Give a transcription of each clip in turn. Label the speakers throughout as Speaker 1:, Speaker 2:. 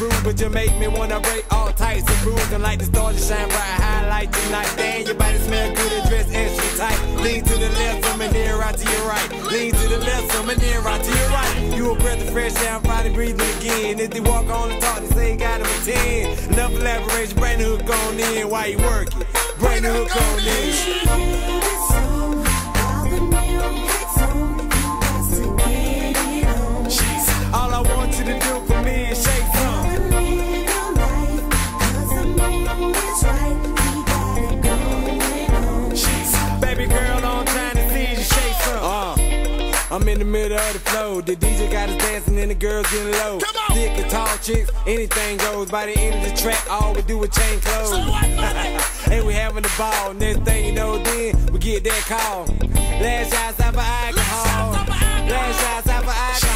Speaker 1: groove, but you make me wanna break all types of rules. And like the stars that shine bright, highlight tonight. Damn, your body smell good and dress extra tight. Lean to the left, some and then right to your right. Lean to the left, some and then right to your right. You a breath of fresh air, I'm finally breathing again. If they walk on and talk, they say got him a 10. Enough elaboration, the hook on in while you working. the hook on in. I'm in the middle of the flow. The DJ got us dancing and the girls getting low. Thick and tall chicks, anything goes. By the end of the track, all we do is change clothes. and we having the ball. Next thing you know, then we get that call. Last shots out for alcohol. Last shots out for alcohol.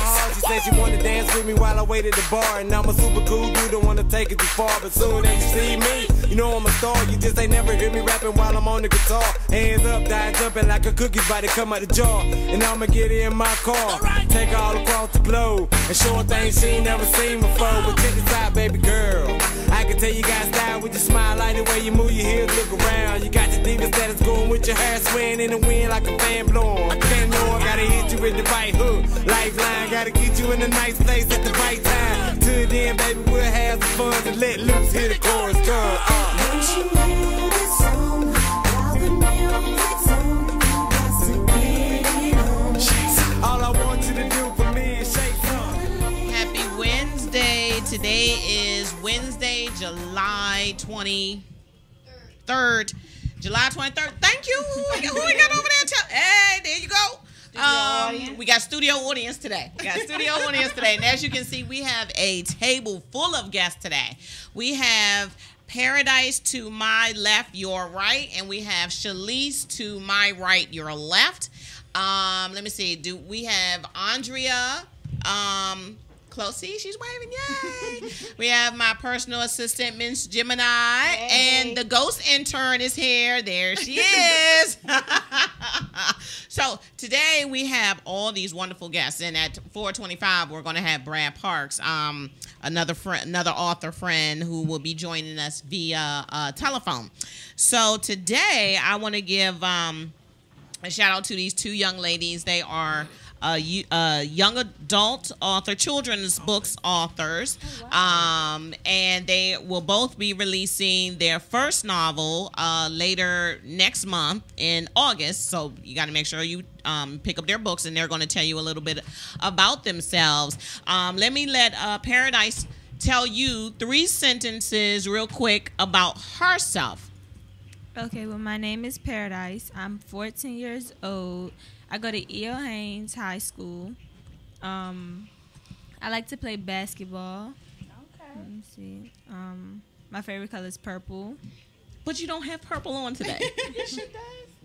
Speaker 1: Said she wanna dance with me while I wait at the bar. And I'm a super cool dude, don't wanna take it too far. But soon as you see me, you know I'm a star. You just ain't never hear me rapping while I'm on the guitar. Hands up, dying jumping like a cookie's body come out the jar. And I'ma get in my car, take all across the globe, and show her things she ain't never seen before. But check this out, baby girl. I can tell you got style with your smile, like the way you move your heels, look around. You got your diva status going with your hair swaying in the wind like a fan blowing. I can't know I gotta hit you with the right hook. Lifeline, gotta get you in a nice place at the right time. Till then, baby, we'll have some fun and let loose, hit the chorus, come. Uh. All I want you to do for me is shake some.
Speaker 2: Happy Wednesday. Today is Wednesday, July 23rd. July 23rd. Thank you. Who we got, who we got over there? Hey, there you go. Um, we got studio audience today. We got studio audience today. And as you can see, we have a table full of guests today. We have Paradise to my left, your right, and we have Shalise to my right, your left. Um, let me see. Do we have Ondrea? Um, close. She's waving. Yay! we have my personal assistant, Miss Gemini, and the ghost intern is here. There she is. so today we have all these wonderful guests, and at 4:25 we're going to have Brad Parks, um, another friend, another author friend who will be joining us via uh, telephone. So today I want to give. Um, a shout out to these two young ladies. They are uh, you- uh, young adult author, children's books authors, um, and they will both be releasing their first novel uh, later next month in August. So you got to make sure you um, pick up their books, and they're going to tell you a little bit about themselves. Um, let me let uh, Paradise tell you three sentences real quick about herself.
Speaker 3: Okay, well, my name is Paradise. I'm 14 years old. I go to E.O. Haynes High School. Um, I like to play basketball. Okay. Let me see. Um, my favorite color is purple.
Speaker 2: But you don't have purple on today.
Speaker 4: she does.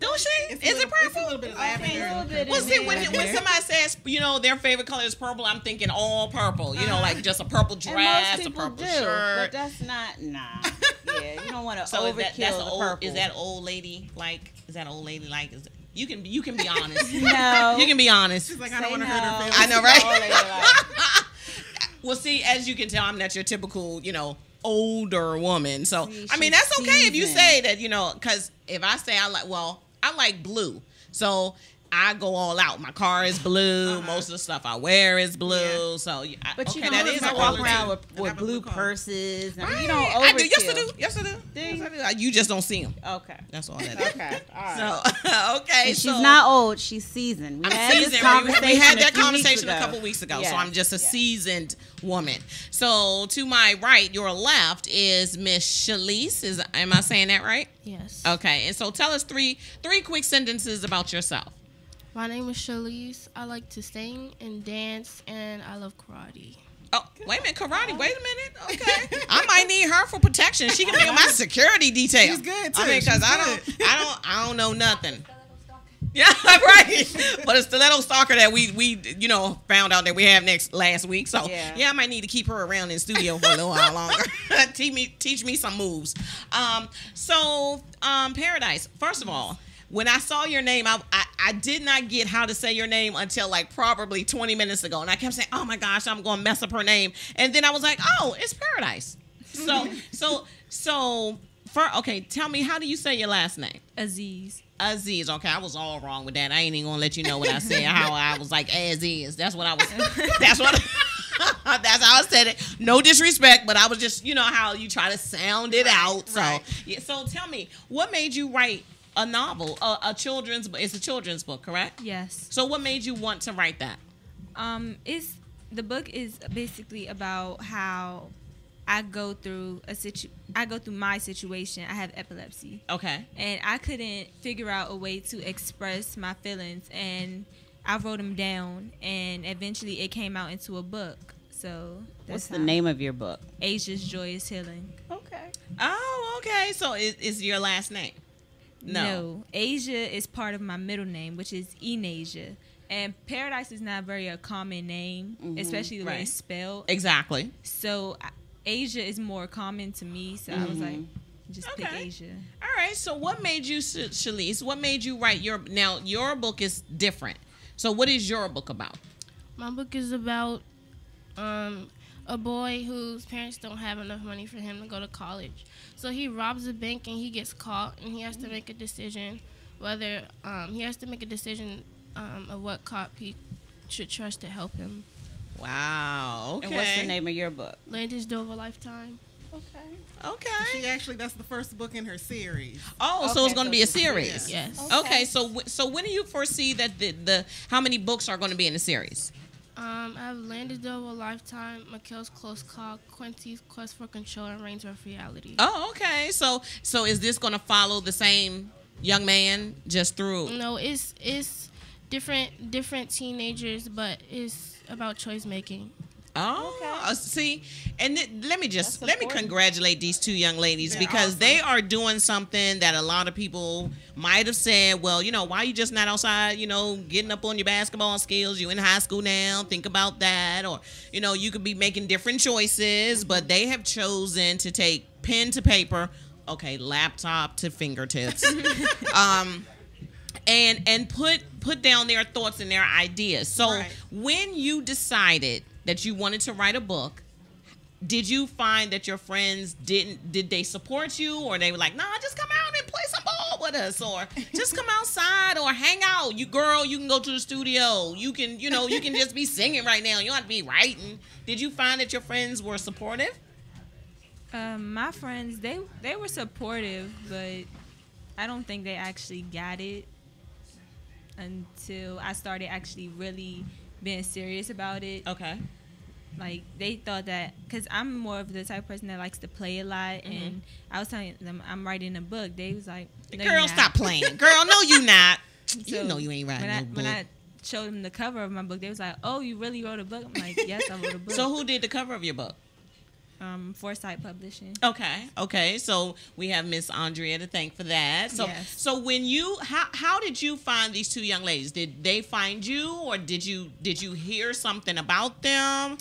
Speaker 2: Don't she?
Speaker 4: It's
Speaker 2: Is
Speaker 4: little-
Speaker 2: it purple?
Speaker 4: It's a little bit of lavender.
Speaker 3: little bit
Speaker 2: Well, see, when, when somebody says, you know, their favorite color is purple, I'm thinking all purple. You know, like just a purple dress, a purple
Speaker 5: do,
Speaker 2: shirt.
Speaker 5: but that's not nah. yeah, you don't want to
Speaker 2: So is that that's
Speaker 5: the
Speaker 2: old?
Speaker 5: purple.
Speaker 2: Is that old lady like? Is that old lady like? Is you can you can be honest.
Speaker 5: no?
Speaker 2: you can be honest.
Speaker 4: She's like, I
Speaker 5: Say
Speaker 4: don't want to
Speaker 5: no.
Speaker 4: hurt her feelings.
Speaker 2: I know, right?
Speaker 5: All lady like,
Speaker 2: Well, see, as you can tell, I'm not your typical, you know, older woman. So,
Speaker 5: See,
Speaker 2: I mean, that's okay if you say that, you know, because if I say I like, well, I like blue. So I go all out. My car is blue. Uh-huh. Most of the stuff I wear is blue.
Speaker 4: Yeah.
Speaker 2: So, I,
Speaker 5: but
Speaker 2: okay,
Speaker 5: you don't
Speaker 2: that
Speaker 5: just
Speaker 2: is
Speaker 5: walk around with, with blue
Speaker 4: blue car.
Speaker 5: purses. I mean,
Speaker 2: Right.
Speaker 5: you don't overkill.
Speaker 2: I do. Yes, I do. Yes, I do.
Speaker 5: Do
Speaker 2: Yes,
Speaker 5: you?
Speaker 2: I do. You just don't see them.
Speaker 5: Okay.
Speaker 2: That's all that is.
Speaker 5: Okay. All right.
Speaker 2: So, okay.
Speaker 5: and she's
Speaker 2: so-
Speaker 5: not old. She's seasoned. We
Speaker 2: I'm
Speaker 5: had
Speaker 2: seasoned.
Speaker 5: this conversation.
Speaker 2: We, had that
Speaker 5: few
Speaker 2: conversation a couple weeks ago. So I'm just a
Speaker 5: yes.
Speaker 2: seasoned woman. So to my right, your left is Miss Shalise. Is am I saying that right?
Speaker 3: Yes.
Speaker 2: Okay. And so tell us three three quick sentences about yourself.
Speaker 4: My name is Shalise. I like to sing and dance, and I love karate.
Speaker 2: Oh, wait a minute, karate. Wait a minute. Okay, I might need her for protection. She can be on my security detail.
Speaker 6: She's good,
Speaker 2: I
Speaker 6: too.
Speaker 2: mean, because I don't,
Speaker 6: good.
Speaker 2: I don't, I don't know nothing. Yeah, right. But a stiletto stalker that we we you know found out that we have next last week. So yeah,
Speaker 5: Yeah.
Speaker 2: I might need to keep her around in the studio for a little while longer. teach me teach me some moves. Um, so um, Paradise. First of all. When I saw your name, I, I I did not get how to say your name until like probably 20 minutes ago, and I kept saying, "Oh my gosh, I'm going to mess up her name," and then I was like, "Oh, it's Paradise." So so so for okay, tell me how do you say your last name?
Speaker 3: Aziz.
Speaker 2: Aziz. Okay, I was all wrong with that. I ain't even gonna let you know what I said. How I was like as is. That's what I was. That's what. that's how I said it. No disrespect, but I was just you know how you try to sound it out. So
Speaker 6: right.
Speaker 2: yeah. So tell me, what made you write a novel, a, a children's? book? It's a children's book, correct?
Speaker 3: Yes.
Speaker 2: So what made you want to write that?
Speaker 3: Um, it's the book is basically about how I go through a situ. I go through my situation. I have epilepsy,
Speaker 2: Okay.
Speaker 3: and I couldn't figure out a way to express my feelings, and I wrote them down, and eventually it came out into a book. So that's
Speaker 5: What's the name of your book?
Speaker 3: Asia's Joyous Healing.
Speaker 5: Okay.
Speaker 2: Oh, okay. So is, is your last name? No.
Speaker 3: Asia is part of my middle name, which is Enasia. And Paradise is not very a common name, mm-hmm. especially the way it's spelled.
Speaker 2: Exactly.
Speaker 3: So uh, Asia is more common to me. So I was mm-hmm. like, just pick Asia.
Speaker 2: All right. So, what made you, Sh- Shalise? What made you write your? Now, your book is different. So, what is your book about?
Speaker 4: My book is about um, a boy whose parents don't have enough money for him to go to college. So he robs a bank and he gets caught, and he has to make a decision whether um, he has to make a decision um, of what cop he should trust to help him.
Speaker 2: Wow. Okay.
Speaker 5: And what's the name of your book?
Speaker 4: Landon's Deal of a Lifetime.
Speaker 2: Okay. Okay.
Speaker 6: She actually that's the first book in her series.
Speaker 2: Oh, so it's going to
Speaker 5: so
Speaker 2: be a series.
Speaker 4: Yes.
Speaker 2: Okay. So, so when do you foresee that the, the how many books are going to be in the series?
Speaker 4: Um, I have Landon's Deal of a Lifetime, Mikhail's Close Call, Quincy's Quest for Control, and Rainsworth Reality.
Speaker 2: Oh, okay. So, so is this going to follow the same young man just through?
Speaker 4: No, it's it's different different teenagers, but it's about choice making.
Speaker 2: Oh, uh, see, and th- let me just let me congratulate these two young ladies
Speaker 6: They're
Speaker 2: because
Speaker 6: awesome.
Speaker 2: they are doing something that a lot of people might have said. Well, you know, why you just not outside? You know, getting up on your basketball skills. You in high school now. Think about that, or you know, you could be making different choices. But they have chosen to take pen to paper. Okay, laptop to fingertips. um, and and put put down their thoughts and their ideas. So
Speaker 6: Right.
Speaker 2: when you decided that you wanted to write a book, did you find that your friends didn't did they support you or they were like, nah, just come out and play some ball with us or just come outside or hang out. You girl, you can go to the studio. You can, you know, you can just be singing right now. You don't have to be writing. Did you find that your friends were supportive?
Speaker 3: Um, my friends, they they were supportive, but I don't think they actually got it until I started actually really being serious about it.
Speaker 2: Okay.
Speaker 3: Like they thought that because I'm more of the type of person that likes to play a lot, mm-hmm. and I was telling them I'm writing a book. They was like, no,
Speaker 2: Girl,
Speaker 3: not."
Speaker 2: stop playing. Girl, no, you not. you know you ain't writing
Speaker 3: when I,
Speaker 2: no book.
Speaker 3: When I showed them the cover of my book, they was like, "Oh, you really wrote a book?" I'm like, "Yes, I wrote a book."
Speaker 2: so who did the cover of your book?
Speaker 3: Um, Foresight Publishing.
Speaker 2: Okay, okay. So we have Miss Ondrea to thank for that. So,
Speaker 3: Yes.
Speaker 2: so when you how how did you find these two young ladies? Did they find you, or did you did you hear something about them?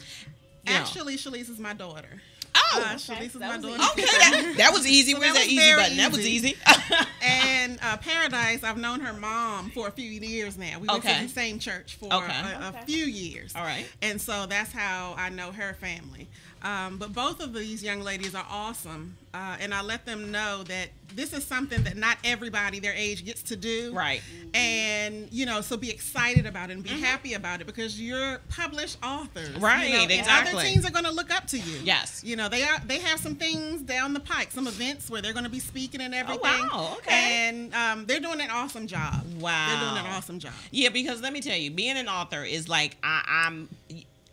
Speaker 2: You know.
Speaker 6: Actually, Shalise is my daughter.
Speaker 2: oh,
Speaker 6: Uh, Shalise is my daughter.
Speaker 2: okay. That, that was easy.
Speaker 6: So
Speaker 2: Where's
Speaker 6: that
Speaker 2: that,
Speaker 6: was
Speaker 2: easy
Speaker 6: very
Speaker 2: button? That was
Speaker 6: easy.
Speaker 2: easy.
Speaker 6: And uh, Paradise, I've known her mom for a few years now. We went
Speaker 2: Okay.
Speaker 6: to the same church for
Speaker 2: Okay.
Speaker 6: a, a few years.
Speaker 2: All right.
Speaker 6: And so that's how I know her family. Um, but both of these young ladies are awesome. Uh, and I let them know that this is something that not everybody their age gets to do.
Speaker 2: Right.
Speaker 6: And, you know, so be excited about it and be happy about it because you're published authors. you
Speaker 2: Right,
Speaker 6: know, and
Speaker 2: exactly.
Speaker 6: Other teens are going to look up to you.
Speaker 2: Yes.
Speaker 6: You know, they are. They have some things down the pike, some events where they're going to be speaking and everything.
Speaker 2: Oh, wow, okay.
Speaker 6: And um, they're doing an awesome job.
Speaker 2: Wow.
Speaker 6: They're doing an awesome job.
Speaker 2: Yeah, because let me tell you, being an author is like I, I'm.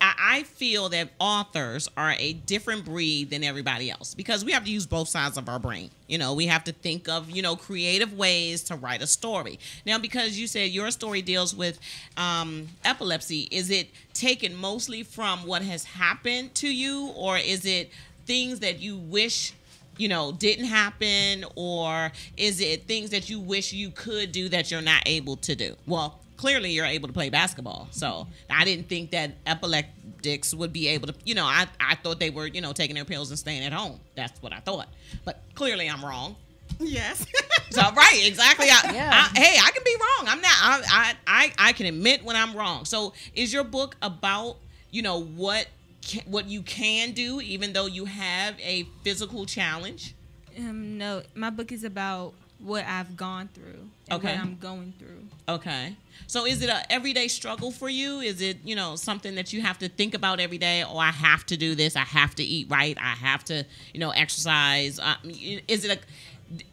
Speaker 2: I, feel that authors are a different breed than everybody else because we have to use both sides of our brain. You know, we have to think of, you know, creative ways to write a story. Now, because you said your story deals with um, epilepsy, is it taken mostly from what has happened to you or is it things that you wish you know didn't happen or is it things that you wish you could do that you're not able to do well clearly you're able to play basketball so i didn't think that epileptics would be able to you know i, I thought they were you know taking their pills and staying at home that's what i thought but clearly i'm wrong
Speaker 6: Yes.
Speaker 2: so right exactly I,
Speaker 5: Yeah.
Speaker 2: I- hey i can be wrong i'm not I, I i i can admit when i'm wrong so is your book about you know what ca- what you can do even though you have a physical challenge
Speaker 3: Um, no, my book is about what I've gone through and
Speaker 2: Okay.
Speaker 3: what I'm going through.
Speaker 2: Okay. So is it a everyday struggle for you? Is it, you know, something that you have to think about every day? Oh, I have to do this. I have to eat right. I have to, you know, exercise. Uh, is it a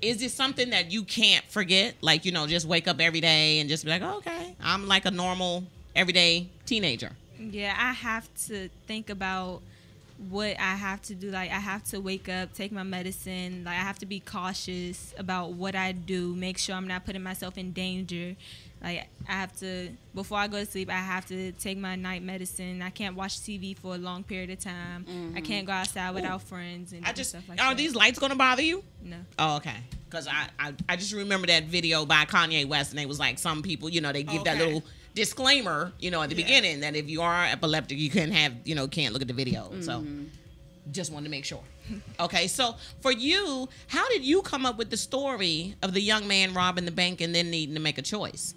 Speaker 2: is it something that you can't forget? Like, you know, just wake up every day and just be like, okay, I'm like a normal everyday teenager.
Speaker 3: Yeah, I have to think about what I have to do. Like I have to wake up, take my medicine. Like I have to be cautious about what I do. Make sure I'm not putting myself in danger. Like I have to before I go to sleep, I have to take my night medicine. I can't watch TV for a long period of time. I can't go outside without friends and
Speaker 2: I just
Speaker 3: stuff like
Speaker 2: are
Speaker 3: that.
Speaker 2: these lights gonna bother you?
Speaker 3: no.
Speaker 2: Oh, okay. Because I, I I just remember that video by Kanye West, and it was like some people, you know, they give that little disclaimer, you know, at the
Speaker 6: Yeah.
Speaker 2: beginning that if you are epileptic, you can have, you know, can't look at the video. So
Speaker 6: Mm-hmm.
Speaker 2: just wanted to make sure. Okay, so for you, how did you come up with the story of the young man robbing the bank and then needing to make a choice?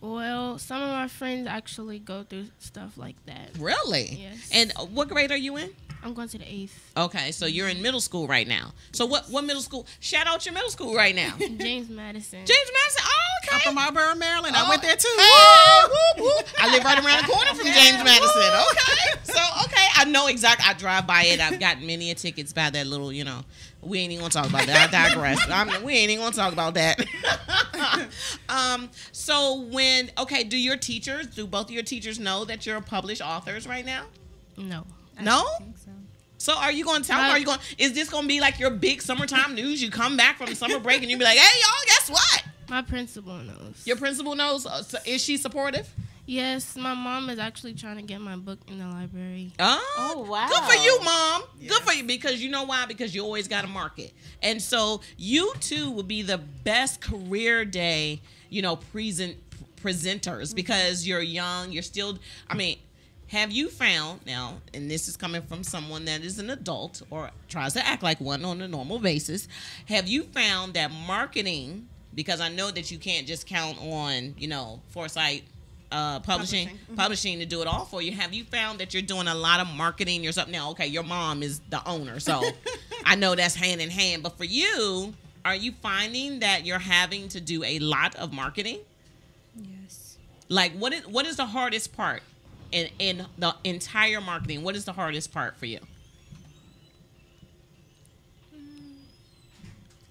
Speaker 4: Well, some of my friends actually go through stuff like that.
Speaker 2: Really?
Speaker 4: Yes.
Speaker 2: And uh, what grade are you in?
Speaker 4: I'm going to the eighth.
Speaker 2: Okay, so you're in middle school right now. So what what middle school? Shout out your middle school right now. James Madison.
Speaker 4: James Madison.
Speaker 2: Madison. Oh, okay.
Speaker 6: I'm from Marlboro, Maryland. I
Speaker 2: Oh,
Speaker 6: went there too.
Speaker 2: Hey, whoop, whoop. I live right around the corner from
Speaker 6: Okay.
Speaker 2: James Madison. Okay. So, okay. I know exactly. I drive by it. I've got many a tickets by that little, you know. We ain't even gonna talk about that. I digress. I'm, we ain't even gonna talk about that. um. So when okay, do your teachers, do both of your teachers know that you're published authors right now?
Speaker 4: No.
Speaker 3: I
Speaker 2: No?
Speaker 3: think so.
Speaker 2: So are you going to tell them? Are you going? Is this going to be like your big summertime news? You come back from summer break and you be like, "Hey, y'all, guess what?
Speaker 4: My principal knows.
Speaker 2: Your principal knows. Uh, so is she supportive?
Speaker 4: Yes, my mom is actually trying to get my book in the library.
Speaker 2: Ah, oh,
Speaker 5: Oh, wow.
Speaker 2: Good for you, mom. Good for you because you know why? Because you always got a market, and so you too will be the best career day, you know, present presenters because you're young. You're still. I mean. Have you found now, and this is coming from someone that is an adult or tries to act like one on a normal basis? Have you found that marketing, because I know that you can't just count on, you know, foresight uh, publishing,
Speaker 6: Publishing. Mhm.
Speaker 2: publishing to do it all for you. Have you found that you're doing a lot of marketing yourself? Now, okay, your mom is the owner, so I know that's hand in hand. But for you, are you finding that you're having to do a lot of marketing?
Speaker 3: Yes.
Speaker 2: Like, what is what is the hardest part in in the entire marketing? What is the hardest part for you?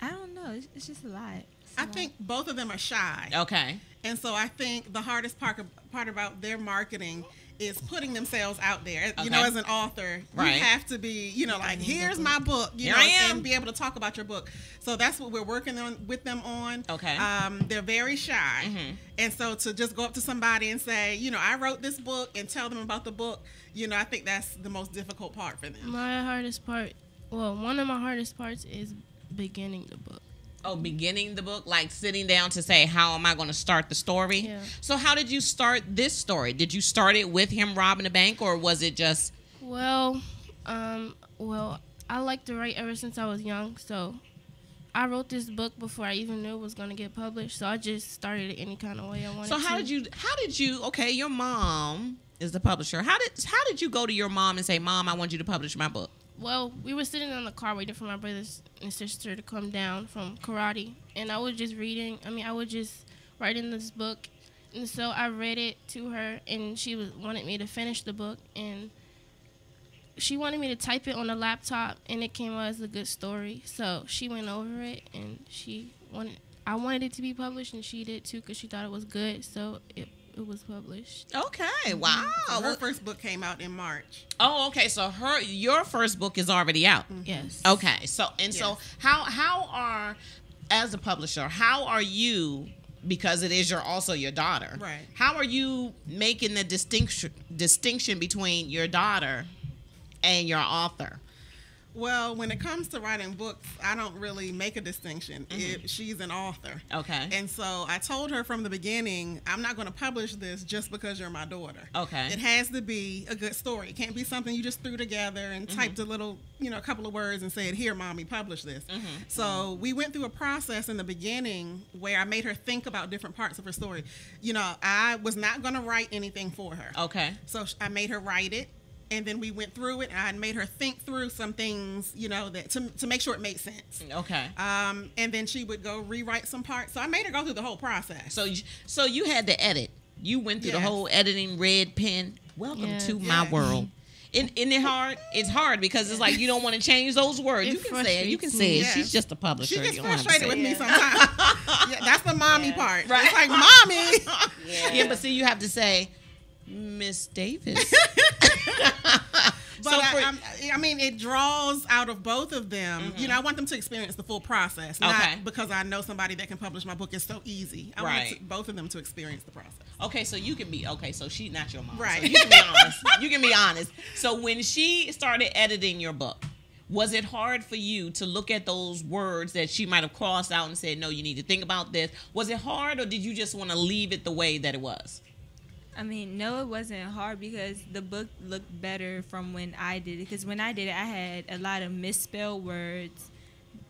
Speaker 3: I don't know. It's, it's just a lot. It's a
Speaker 6: I
Speaker 3: lot.
Speaker 6: think both of them are shy.
Speaker 2: Okay,
Speaker 6: And so I think the hardest part part about their marketing is putting themselves out there. You know, as an author,
Speaker 2: Right.
Speaker 6: you have to be, you know, like here's my book, you
Speaker 2: Here
Speaker 6: know,
Speaker 2: I am.
Speaker 6: and be able to talk about your book. So that's what we're working on with them on.
Speaker 2: Okay.
Speaker 6: Um, they're very shy,
Speaker 2: Mhm.
Speaker 6: and so to just go up to somebody and say, you know, I wrote this book and tell them about the book, you know, I think that's the most difficult part for them.
Speaker 4: My hardest part, well, one of my hardest parts is beginning the book.
Speaker 2: Oh, beginning the book, like sitting down to say, how am I going to start the story?
Speaker 4: Yeah.
Speaker 2: So, how did you start this story? Did you start it with him robbing a bank, or was it just
Speaker 4: Well, um, well, I like to write ever since I was young, so I wrote this book before I even knew it was gonna get published. So I just started it any kind of way I wanted.
Speaker 2: So how
Speaker 4: to.
Speaker 2: did you? How did you? Okay, your mom is the publisher. How did how did you go to your mom and say, "Mom, I want you to publish my book"?
Speaker 4: Well, we were sitting in the car waiting for my brothers and sister to come down from karate, and I was just reading. I mean, I was just writing this book, and so I read it to her, and she was wanted me to finish the book, and she wanted me to type it on a laptop, and it came out as a good story. So she went over it, and she wanted. I wanted it to be published, and she did too, because she thought it was good. So it, it it was published.
Speaker 2: Okay, mm-hmm. wow.
Speaker 6: So her first book came out in March.
Speaker 2: Oh, okay. So her your first book is already out. Mm-hmm.
Speaker 4: Yes.
Speaker 2: Okay. So and so how how are as a publisher, how are you because it is your also your daughter.
Speaker 6: Right.
Speaker 2: How are you making the distinction distinction between your daughter and your author?
Speaker 6: Well, when it comes to writing books, I don't really make a distinction. Mm-hmm. If she's an author.
Speaker 2: Okay.
Speaker 6: And so I told her from the beginning, I'm not going to publish this just because you're my daughter.
Speaker 2: Okay.
Speaker 6: It has to be a good story. It can't be something you just threw together and mm-hmm. typed a little, you know, a couple of words and said, "Here, mommy, publish this." Mm-hmm. So we went through a process in the beginning where I made her think about different parts of her story. You know, I was not going to write anything for her.
Speaker 2: okay.
Speaker 6: So I made her write it, and then we went through it, and I made her think through some things, you know, that to, to make sure it made sense.
Speaker 2: Okay.
Speaker 6: Um, and then she would go rewrite some parts. So I made her go through the whole process.
Speaker 2: So you- so you had to edit. You went through the whole editing red pen. Welcome
Speaker 4: Yeah.
Speaker 2: to my world. Isn't, isn't it hard? It's hard because it's like you don't want to change those words.
Speaker 4: It
Speaker 2: you can say it. You can say it.
Speaker 6: Yes.
Speaker 2: She's just a publisher.
Speaker 6: she gets
Speaker 2: You don't
Speaker 6: frustrated with
Speaker 2: it.
Speaker 6: me sometimes. yeah, that's the mommy
Speaker 3: Yeah.
Speaker 6: part.
Speaker 2: Right.
Speaker 6: It's like, mommy.
Speaker 2: Yeah, but see, you have to say, Miss Davis.
Speaker 6: But
Speaker 2: So
Speaker 6: I,
Speaker 2: for-
Speaker 6: I'm- I mean, it draws out of both of them. You mm-hmm. know, I want them to experience the full process, not
Speaker 2: Okay.
Speaker 6: because I know somebody that can publish my book is so easy. I
Speaker 2: Right.
Speaker 6: want to, both of them to experience the process.
Speaker 2: Okay, so you can be okay. So she's not your mom,
Speaker 6: Right.
Speaker 2: So you can be honest. You can be honest. So when she started editing your book, was it hard for you to look at those words that she might have crossed out and said, "No, you need to think about this"? Was it hard, or did you just want to leave it the way that it was?
Speaker 3: I mean, no, it wasn't hard because the book looked better from when I did it. Because when I did it, I had a lot of misspelled words,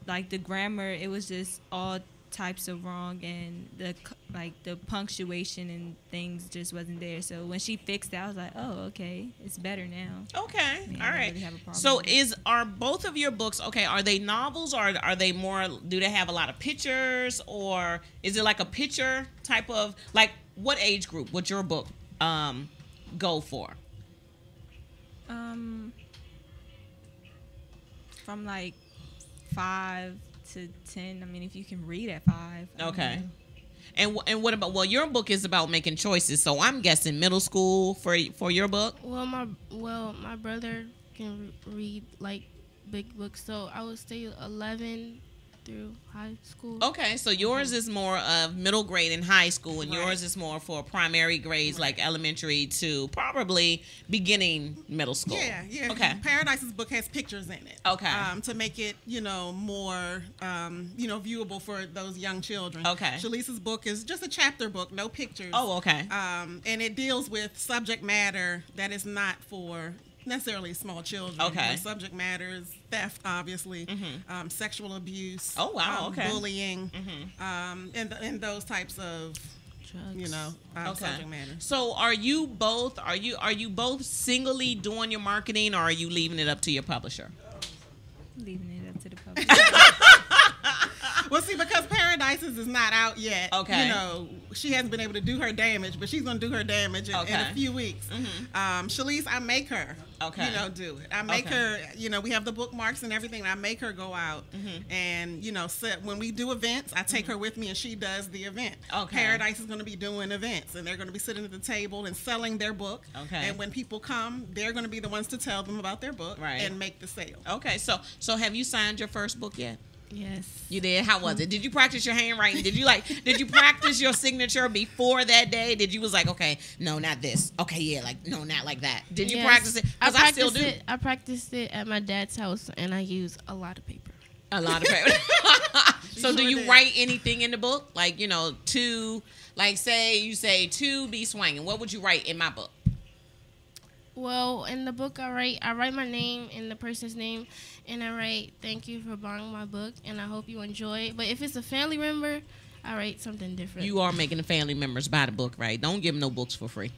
Speaker 3: like the grammar. It was just all types of wrong, and the like the punctuation and things just wasn't there. So when she fixed it, I was like, oh, okay, it's better now.
Speaker 2: Okay,
Speaker 3: I
Speaker 2: all right.
Speaker 3: really have a problem
Speaker 2: so is are both of your books okay? Are they novels or are they more? Do they have a lot of pictures or is it like a picture type of like what age group would your book um go for?
Speaker 3: Um, from like five to ten. I mean, if you can read at five.
Speaker 2: Okay.
Speaker 3: know.
Speaker 2: And and what about? Well, your book is about making choices, so I'm guessing middle school for for your book.
Speaker 4: Well, my well, my brother can read like big books, so I would say eleven through high school.
Speaker 2: Okay, so yours is more of middle grade and high school, and
Speaker 6: Right.
Speaker 2: yours is more for primary grades, like elementary to probably beginning middle school.
Speaker 6: Yeah, yeah.
Speaker 2: Okay.
Speaker 6: Paradise's book has pictures in it.
Speaker 2: Okay.
Speaker 6: Um, to make it, you know, more, um, you know, viewable for those young children.
Speaker 2: Okay.
Speaker 6: Shalice's book is just a chapter book, no pictures.
Speaker 2: Oh, okay.
Speaker 6: Um, and it deals with subject matter that is not for necessarily small children.
Speaker 2: Okay.
Speaker 6: The subject matters theft, obviously, um, sexual abuse.
Speaker 2: Oh, wow,
Speaker 6: um,
Speaker 2: okay.
Speaker 6: Bullying, um, and, and those types of,
Speaker 4: Drugs.
Speaker 6: you know, um,
Speaker 2: Okay.
Speaker 6: subject matters.
Speaker 2: So are you both are you are you both singly doing your marketing or are you leaving it up to your publisher?
Speaker 3: Leaving it up to the public.
Speaker 6: Well, see, because Paradises is not out yet.
Speaker 2: Okay.
Speaker 6: You know, she hasn't been able to do her damage, but she's going to do her damage in, in a few weeks. Um, Shalice, I make her.
Speaker 2: Okay.
Speaker 6: You know, do it. I make
Speaker 2: Okay.
Speaker 6: her. You know, we have the bookmarks and everything. And I make her go out
Speaker 2: Mm-hmm.
Speaker 6: and you know, set, when we do events, I take her with me and she does the event.
Speaker 2: Okay.
Speaker 6: Paradise is going to be doing events and they're going to be sitting at the table and selling their book.
Speaker 2: Okay.
Speaker 6: And when people come, they're going to be the ones to tell them about their book
Speaker 2: Right.
Speaker 6: and make the sale.
Speaker 2: Okay, so so have you signed your first book yet?
Speaker 4: Yes.
Speaker 2: You did. How was it? Did you practice your handwriting? Did you like? Did you practice your signature before that day? Did you was like, okay, no, not this. Okay, yeah, like no, not like that. Did you
Speaker 4: Yes.
Speaker 2: practice it?
Speaker 4: I
Speaker 2: Because I, still
Speaker 4: practiced
Speaker 2: do
Speaker 4: it. I practiced it at my dad's house, and I use a lot of paper.
Speaker 2: a lot of paper. so do you
Speaker 6: did.
Speaker 2: write anything in the book? Like you know, to like say you say to B. Swangin. What would you write in my book?
Speaker 4: Well, in the book, I write I write my name and the person's name, and I write thank you for buying my book, and I hope you enjoy it. But if it's a family member, I write something different.
Speaker 2: You are making the family members buy the book, right? Don't give them no books for free.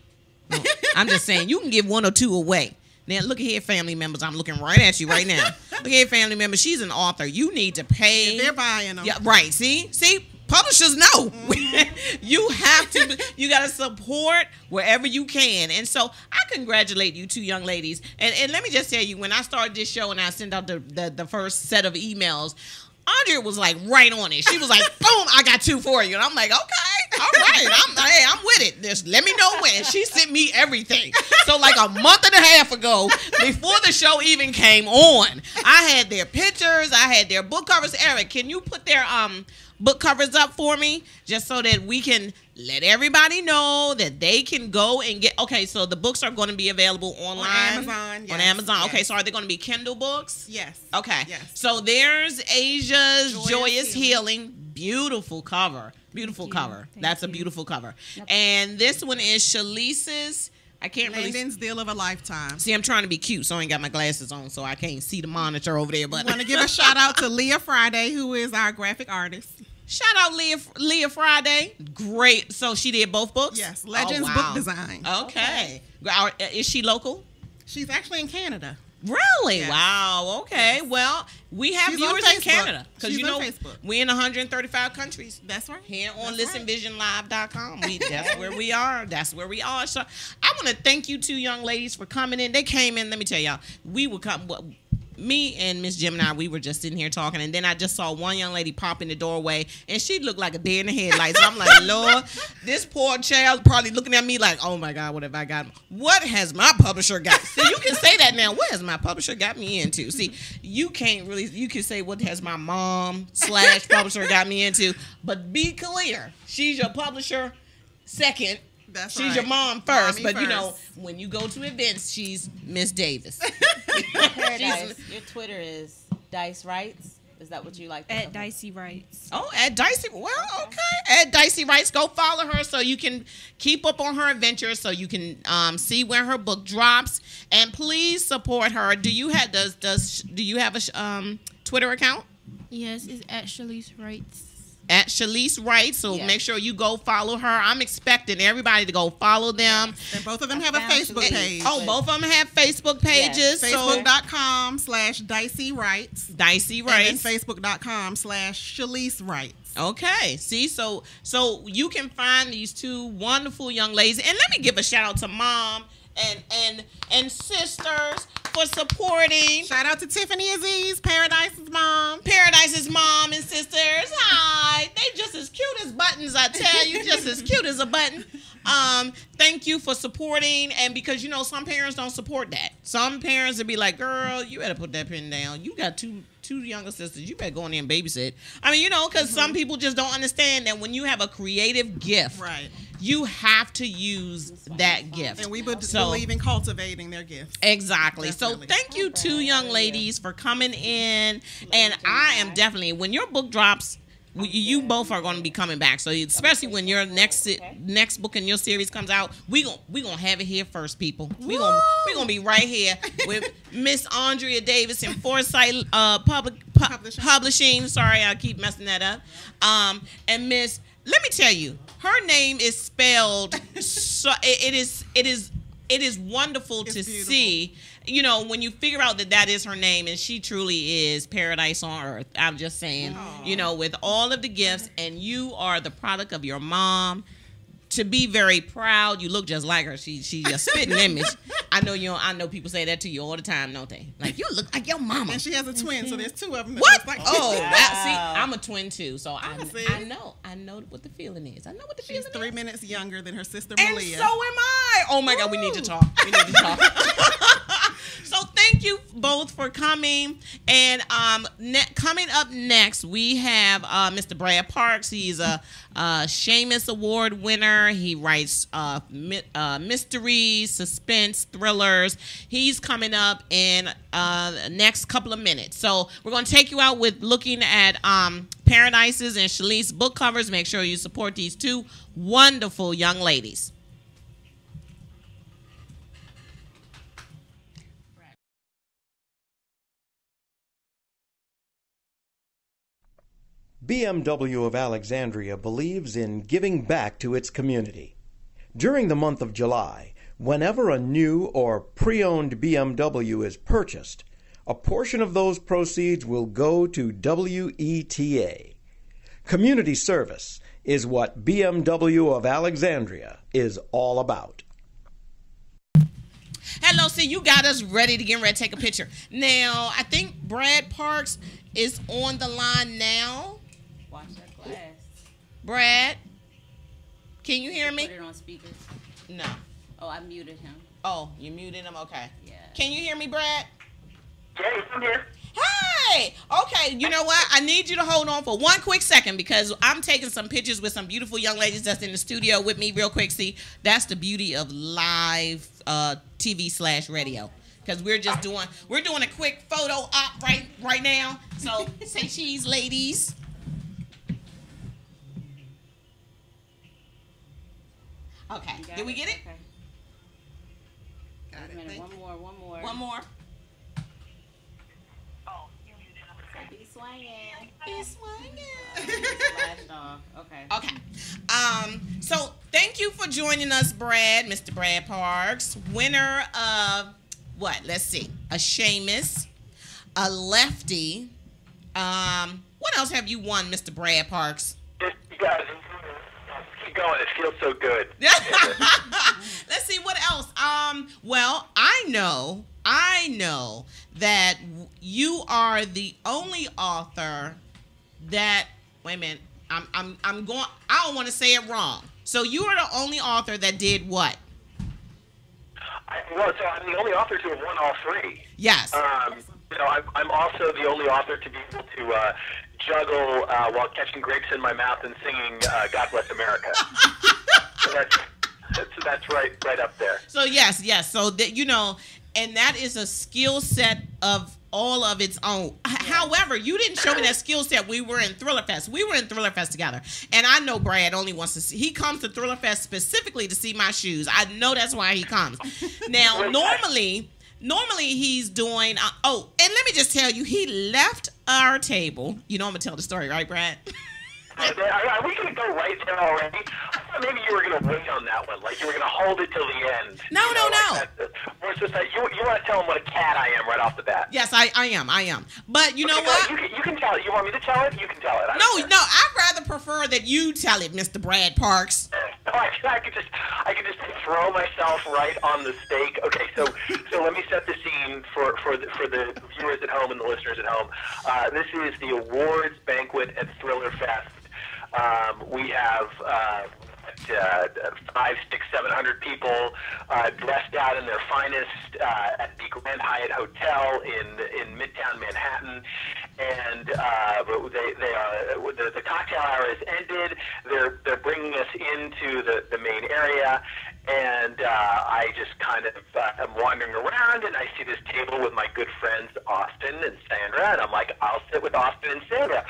Speaker 2: No. I'm just saying you can give one or two away. Now look at here, family members. I'm looking right at you right now. look at here, family members. She's an author. You need to pay.
Speaker 6: They're buying them.
Speaker 2: Yeah, right. See, see, publishers know you have to. You got to support wherever you can, and so I congratulate you two young ladies. And and let me just tell you, when I started this show and I sent out the the, the first set of emails. Ondrea was like right on it. She was like, "Boom! I got two for you." And I'm like, "Okay, all right. I'm hey, I'm with it. Just let me know when. She sent me everything. So like a month and a half ago, before the show even came on, I had their pictures, I had their book covers. Eric, can you put their um book covers up for me just so that we can let everybody know that they can go and get okay so the books are going to be available online
Speaker 6: Amazon,
Speaker 2: on
Speaker 6: yes,
Speaker 2: amazon okay so are they going to be kindle books
Speaker 6: Yes.
Speaker 2: Okay.
Speaker 6: Yes.
Speaker 2: So there's Asia's Joyous,
Speaker 6: Joyous
Speaker 2: Healing. Beautiful cover. Beautiful
Speaker 3: you.
Speaker 2: cover.
Speaker 3: Thank
Speaker 2: That's a beautiful cover. And this one is Shalice's. I can't really
Speaker 6: Landon's deal of a lifetime.
Speaker 2: see. I'm trying to be cute, so I ain't got my glasses on, so I can't see the monitor over there. But I
Speaker 6: Want to give a shout out to Leah Friday, who is our graphic artist.
Speaker 2: Shout out Leah Leah Friday. Great. So she did both books.
Speaker 6: Yes,
Speaker 2: Oh,
Speaker 6: Legends
Speaker 2: wow.
Speaker 6: Book Design.
Speaker 2: Okay. Are- uh, Is she local?
Speaker 6: She's actually in Canada.
Speaker 2: Really?
Speaker 6: Yes.
Speaker 2: Wow. Okay. Well, we have
Speaker 6: She's
Speaker 2: viewers in Canada because you know
Speaker 6: Facebook.
Speaker 2: we're in 135 countries.
Speaker 6: That's right.
Speaker 2: Here on
Speaker 6: That's
Speaker 2: listenvisionlive.com. We that's where we are. That's where we are. So I want to thank you two young ladies for coming in. They came in, let me tell y'all. We were come well, me and Miss Gemini, we were just sitting here talking, and then I just saw one young lady pop in the doorway, and she looked like a deer in the headlights. I'm like, Lord, this poor child probably looking at me like, oh my God, what have I got? What has my publisher got? See, you can say that now. What has my publisher got me into? See, you can't really, you can say, what has my mom slash publisher got me into? But be clear, she's your publisher second.
Speaker 6: That's
Speaker 2: she's
Speaker 6: right.
Speaker 2: your mom first,
Speaker 6: Mommy
Speaker 2: but you know when you go to events, she's Miss Davis.
Speaker 5: Paradise. Your Twitter is Dice Rights. Is that what you like? to
Speaker 3: At
Speaker 5: call?
Speaker 3: Dicey Rights.
Speaker 2: Oh, at Dicey. Well, okay. At Dicey Rights, go follow her so you can keep up on her adventures, so you can um, see when her book drops, and please support her. Do you have does does do you have a um, Twitter account?
Speaker 4: Yes, it's at Shalice Wrights.
Speaker 2: At Shalice Wright, so
Speaker 5: Yes.
Speaker 2: make sure you go follow her. I'm expecting everybody to go follow them.
Speaker 6: And both of them have a Facebook
Speaker 5: Shalice.
Speaker 6: page.
Speaker 2: Oh, both of them have Facebook pages. So
Speaker 6: Facebook.com slash Dicey Rights.
Speaker 2: Dicey
Speaker 6: And. Facebook.com slash Shalice Rights.
Speaker 2: Okay. See, so so you can find these two wonderful young ladies, and let me give a shout out to mom and and and sisters for supporting
Speaker 6: Shout out to Tiffany Aziz, Paradise's mom.
Speaker 2: Paradise's mom and sisters. Hi, they just as cute as buttons. I tell you, just as cute as a button. Um, thank you for supporting, and because you know some parents don't support that. Some parents would be like, "Girl, you better put that pen down. You got two two younger sisters. You better go in there and babysit." I mean, you know, because some mm-hmm. people just don't understand that when you have a creative gift,
Speaker 6: Right.
Speaker 2: you have to use that gift.
Speaker 6: And we be-
Speaker 2: So-
Speaker 6: believe in cultivating their gifts.
Speaker 2: Exactly.
Speaker 6: Definitely.
Speaker 2: So thank you two young ladies for coming in, and I am definitely when your book drops. You both are going to be coming back, so especially when your next next book in your series comes out, we gon' we gonna have it here first, people. We gonna we gonna be right here with Miss Ondrea Davis and Foresight uh, Public pu-
Speaker 6: Publishing.
Speaker 2: Publishing. Sorry, I keep messing that up. Um, and Miss, let me tell you, her name is spelled. so it- it is it is it is wonderful
Speaker 6: It's
Speaker 2: to
Speaker 6: beautiful.
Speaker 2: see you know when you figure out that that is her name and she truly is paradise on earth i'm just saying you know with all of the gifts and you are the product of your mom to be very proud you look just like her she she's a spitting image i know you i know people say that to you all the time don't they like you look like your mama
Speaker 6: And she has a twin, so there's two of them.
Speaker 2: what?
Speaker 6: Like
Speaker 2: oh,
Speaker 6: her.
Speaker 2: that, see, I'm a twin too, so I,
Speaker 6: See?
Speaker 2: I know, I know what the feeling is. I know what the
Speaker 6: She's
Speaker 2: feeling
Speaker 6: three
Speaker 2: is.
Speaker 6: minutes younger than her sister
Speaker 2: And
Speaker 6: Malia.
Speaker 2: so am I. Oh my God, we need to talk. We need to talk. so thank you both for coming. And um, ne- coming up next, we have uh, Mr. Brad Parks. He's a, uh Shamus Award winner. He writes uh, mi- uh, mysteries, suspense, thrillers. He's coming up in uh, the next couple of minutes. So we're going to take you out with looking at um, Paradises and Shalice book covers. Make sure you support these two wonderful young ladies.
Speaker 7: BMW of Alexandria believes in giving back to its community. During the month of July, whenever a new or pre owned BMW is purchased, a portion of those proceeds will go to WETA. Community service is what BMW of Alexandria is all about.
Speaker 2: Hello, see, you got us ready to get ready to take a picture. Now, I think Brad Parks is on the line now.
Speaker 5: Watch that glass.
Speaker 2: Brad, can you hear
Speaker 5: Put
Speaker 2: me?
Speaker 5: it on speaker.
Speaker 2: No.
Speaker 5: Oh, I muted him.
Speaker 2: Oh, you muted him. Okay.
Speaker 5: Yeah.
Speaker 2: Can you hear me, Brad?
Speaker 8: Yeah, I'm here.
Speaker 2: Hey, okay. You know what? I need you to hold on for one quick second because I'm taking some pictures with some beautiful young ladies that's in the studio with me, real quick. See, that's the beauty of live uh, TV slash radio. Because we're just doing we're doing a quick photo op right right now. So say cheese, ladies. Okay. Did we get it?
Speaker 5: Okay.
Speaker 2: Got
Speaker 5: Wait a minute. One more. One more.
Speaker 2: One more.
Speaker 5: So B. Swangin.
Speaker 2: It's swinging.
Speaker 5: Flashed off. Okay.
Speaker 2: Okay. Um, so thank you for joining us, Brad, Mr. Brad Parks, winner of what? Let's see. A Shamus, a lefty. Um, what else have you won, Mr. Brad Parks?
Speaker 8: Just, you guys, keep going. It feels so good.
Speaker 2: Let's see what else. Um, well, I know, I know that you are the only author that. Wait a minute. I'm, I'm, I'm going. I don't want to say it wrong. So you are the only author that did what?
Speaker 8: I, well, so I'm the only author to have won all three.
Speaker 2: Yes.
Speaker 8: Um, you know, I'm, I'm also the only author to be able to uh, juggle uh, while catching grapes in my mouth and singing uh, "God Bless America." so that's, that's that's right right up there.
Speaker 2: So yes, yes. So that you know, and that is a skill set of all of its own. However, you didn't show me that skill set. We were in Thriller Fest. We were in Thriller Fest together, and I know Brad only wants to see. He comes to Thriller Fest specifically to see my shoes. I know that's why he comes. Now, normally. Normally he's doing. Uh, oh, and let me just tell you, he left our table. You know I'm gonna tell the story, right, Brad?
Speaker 8: We to go right there already? Maybe you were going to wait on that one, like you were going to hold it till the end.
Speaker 2: No,
Speaker 8: you
Speaker 2: no,
Speaker 8: know,
Speaker 2: no.
Speaker 8: Like that. We're just like, you, you want to tell him what a cat I am right off the bat.
Speaker 2: yes, I, I am. I am. But you know
Speaker 8: Okay, go
Speaker 2: what?
Speaker 8: You can, you can tell it. You want me to tell it? You can tell it. I
Speaker 2: No, no, I'd rather prefer that you tell it, Mr. Brad Parks.
Speaker 8: I, I could just, I could just throw myself right on the stake. Okay, so, so let me set the scene for for the, for the viewers at home and the listeners at home. Uh, this is the awards banquet at Thriller Fest. Um, we have. Uh, uh, five, six, seven hundred people uh, dressed out in their finest uh, at the Grand Hyatt Hotel in in Midtown Manhattan, and uh, they they are the, the cocktail hour has ended. They're they're bringing us into the the main area, and uh, I just kind of uh, am wandering around, and I see this table with my good friends Austin and Sandra, and I'm like, I'll sit with Austin and Sandra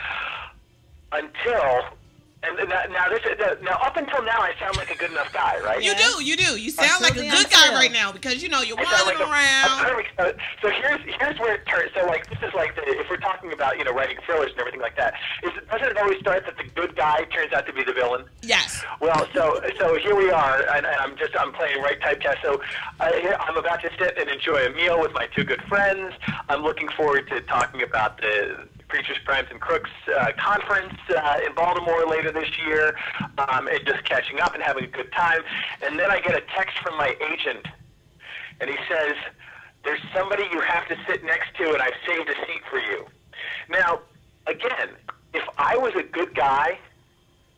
Speaker 8: until. And now, now this is now up until now I sound like a good enough guy, right?
Speaker 2: You do, you do. You sound like a good guy right now because you know you're
Speaker 8: I sound
Speaker 2: wandering
Speaker 8: like a- a
Speaker 2: around.
Speaker 8: perfect- uh, so here's here's where it turns. So like this is like the, if we're talking about you know writing thrillers and everything like that, is doesn't it always start that the good guy turns out to be the villain?
Speaker 2: Yes.
Speaker 8: Well, so so here we are, and, and I'm just I'm playing right typecast. So uh, here I'm about to sit and enjoy a meal with my two good friends. I'm looking forward to talking about the Preachers, Primes, and Crooks uh, conference uh, in Baltimore later this year, um, and just catching up and having a good time. And then I get a text from my agent, and he says, "There's somebody you have to sit next to, and I've saved a seat for you." Now, again, if I was a good guy,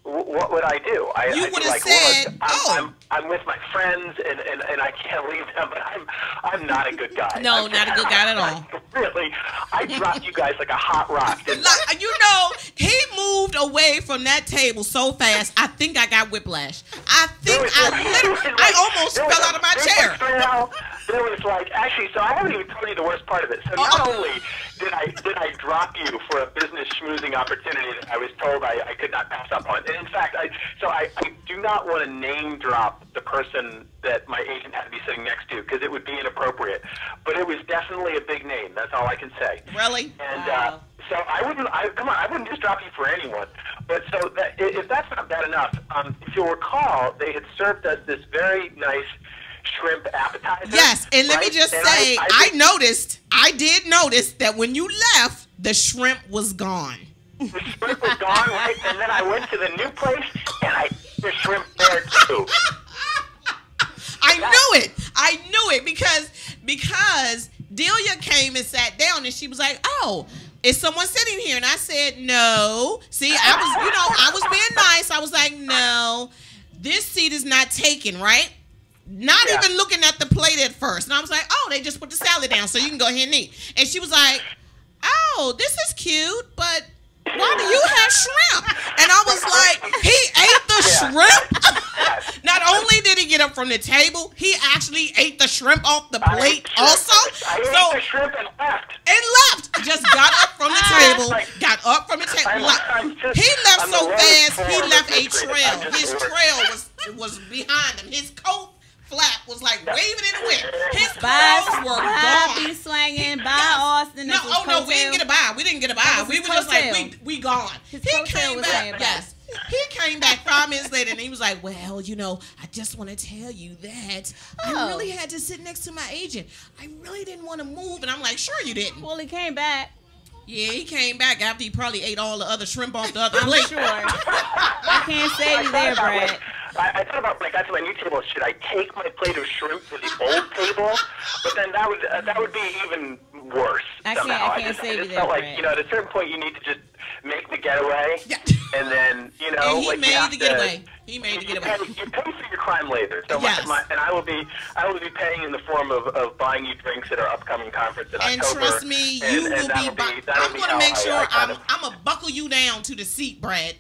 Speaker 8: what would I do? I,
Speaker 2: You
Speaker 8: be
Speaker 2: would've
Speaker 8: like,
Speaker 2: said,
Speaker 8: "Look, I'm,
Speaker 2: "Oh."
Speaker 8: I'm, I'm with my friends, and, and, and I can't leave them, but I'm I'm not a good guy.
Speaker 2: No,
Speaker 8: I'm-
Speaker 2: not a good guy at all.
Speaker 8: really, I dropped you guys like a hot rock.
Speaker 2: Like, you know, he moved away from that table so fast. I think I got whiplash. I think
Speaker 8: was-
Speaker 2: I literally,
Speaker 8: was
Speaker 2: I almost fell
Speaker 8: a-
Speaker 2: out of my chair.
Speaker 8: a There was like actually, so I haven't even told you the worst part of it. So not
Speaker 2: Uh-oh.
Speaker 8: only did I did I drop you for a business schmoozing opportunity that I was told I, I could not pass up on, and in fact, I so I, I do not want to name drop the person that my agent had to be sitting next to because it would be inappropriate. But it was definitely a big name. That's all I can say.
Speaker 2: Really?
Speaker 8: And
Speaker 5: Wow.
Speaker 8: uh, so I wouldn't. I, come on, I wouldn't just drop you for anyone. But so that, if that's not bad enough, um, if you'll recall, they had served us this very nice shrimp appetizer.
Speaker 2: Yes, and let me just
Speaker 8: And
Speaker 2: say,
Speaker 8: I,
Speaker 2: I,
Speaker 8: I,
Speaker 2: noticed, I did notice that when you left, the shrimp was gone.
Speaker 8: the shrimp was gone, right? And then I went to the new place, and I the shrimp there too.
Speaker 2: I knew it. I knew it because because Delia came and sat down and she was like, "Oh, is someone sitting here?" And I said, "No." See, I was, you know, I was being nice. I was like, "No, this seat is not taken, right?" Not
Speaker 8: Yeah.
Speaker 2: even looking at the plate at first. And I was like, oh, they just put the salad down so you can go ahead and eat. And she was like, oh, this is cute, but why do you have shrimp? And I was like, he ate the shrimp. Not only did he get up from the table, he actually ate the shrimp off the
Speaker 8: I
Speaker 2: plate
Speaker 8: ate
Speaker 2: also.
Speaker 8: I ate
Speaker 2: So
Speaker 8: the shrimp and left.
Speaker 2: and left. Just got up from the table. Got up from the table.
Speaker 8: I'm-
Speaker 2: left.
Speaker 8: I'm just-
Speaker 2: He left
Speaker 8: I'm
Speaker 2: so fast. He left a trail. His trail was was behind him. His coat flap was like waving in the wind. His
Speaker 5: Bye,
Speaker 2: clothes were
Speaker 5: bye,
Speaker 2: gone.
Speaker 5: B. Swangin. Bye,
Speaker 2: Yes.
Speaker 5: Austin.
Speaker 2: No, oh no, we didn't get a buy. We didn't get a buy. We were just like, we we gone.
Speaker 5: His
Speaker 2: he came
Speaker 5: was
Speaker 2: back. Yes. He came back five minutes later and he was like, Well, you know, I just want to tell you that I
Speaker 5: Oh.
Speaker 2: really had to sit next to my agent. I really didn't want to move. And I'm like, Sure, you didn't.
Speaker 5: Well, he came back.
Speaker 2: Yeah, he came back after he probably ate all the other shrimp off the other
Speaker 5: I'm
Speaker 2: plate.
Speaker 5: sure. I can't save you there, Brad.
Speaker 8: I, I thought about when I got to my new table, should I take my plate of shrimp to the old table? But then that would uh, that would be even worse.
Speaker 5: I can't-
Speaker 8: somehow.
Speaker 5: I can't
Speaker 8: just,
Speaker 5: save
Speaker 8: I just felt like you know, at a certain point, you need to just make the getaway,
Speaker 2: Yeah.
Speaker 8: and then you know,
Speaker 2: And he
Speaker 8: like you
Speaker 2: made
Speaker 8: have
Speaker 2: the
Speaker 8: to-
Speaker 2: getaway. He made the
Speaker 8: you
Speaker 2: getaway.
Speaker 8: Pay, you pay for your crime later. So
Speaker 2: Yes.
Speaker 8: my, my, and I will be I will be paying in the form of, of buying you drinks at our upcoming conference in
Speaker 2: And
Speaker 8: October.
Speaker 2: trust me, you
Speaker 8: and
Speaker 2: will
Speaker 8: that'll
Speaker 2: be. bu-
Speaker 8: that'll
Speaker 2: I'm gonna make sure
Speaker 8: I
Speaker 2: I'm. I'm gonna buckle you down to the seat, Brad.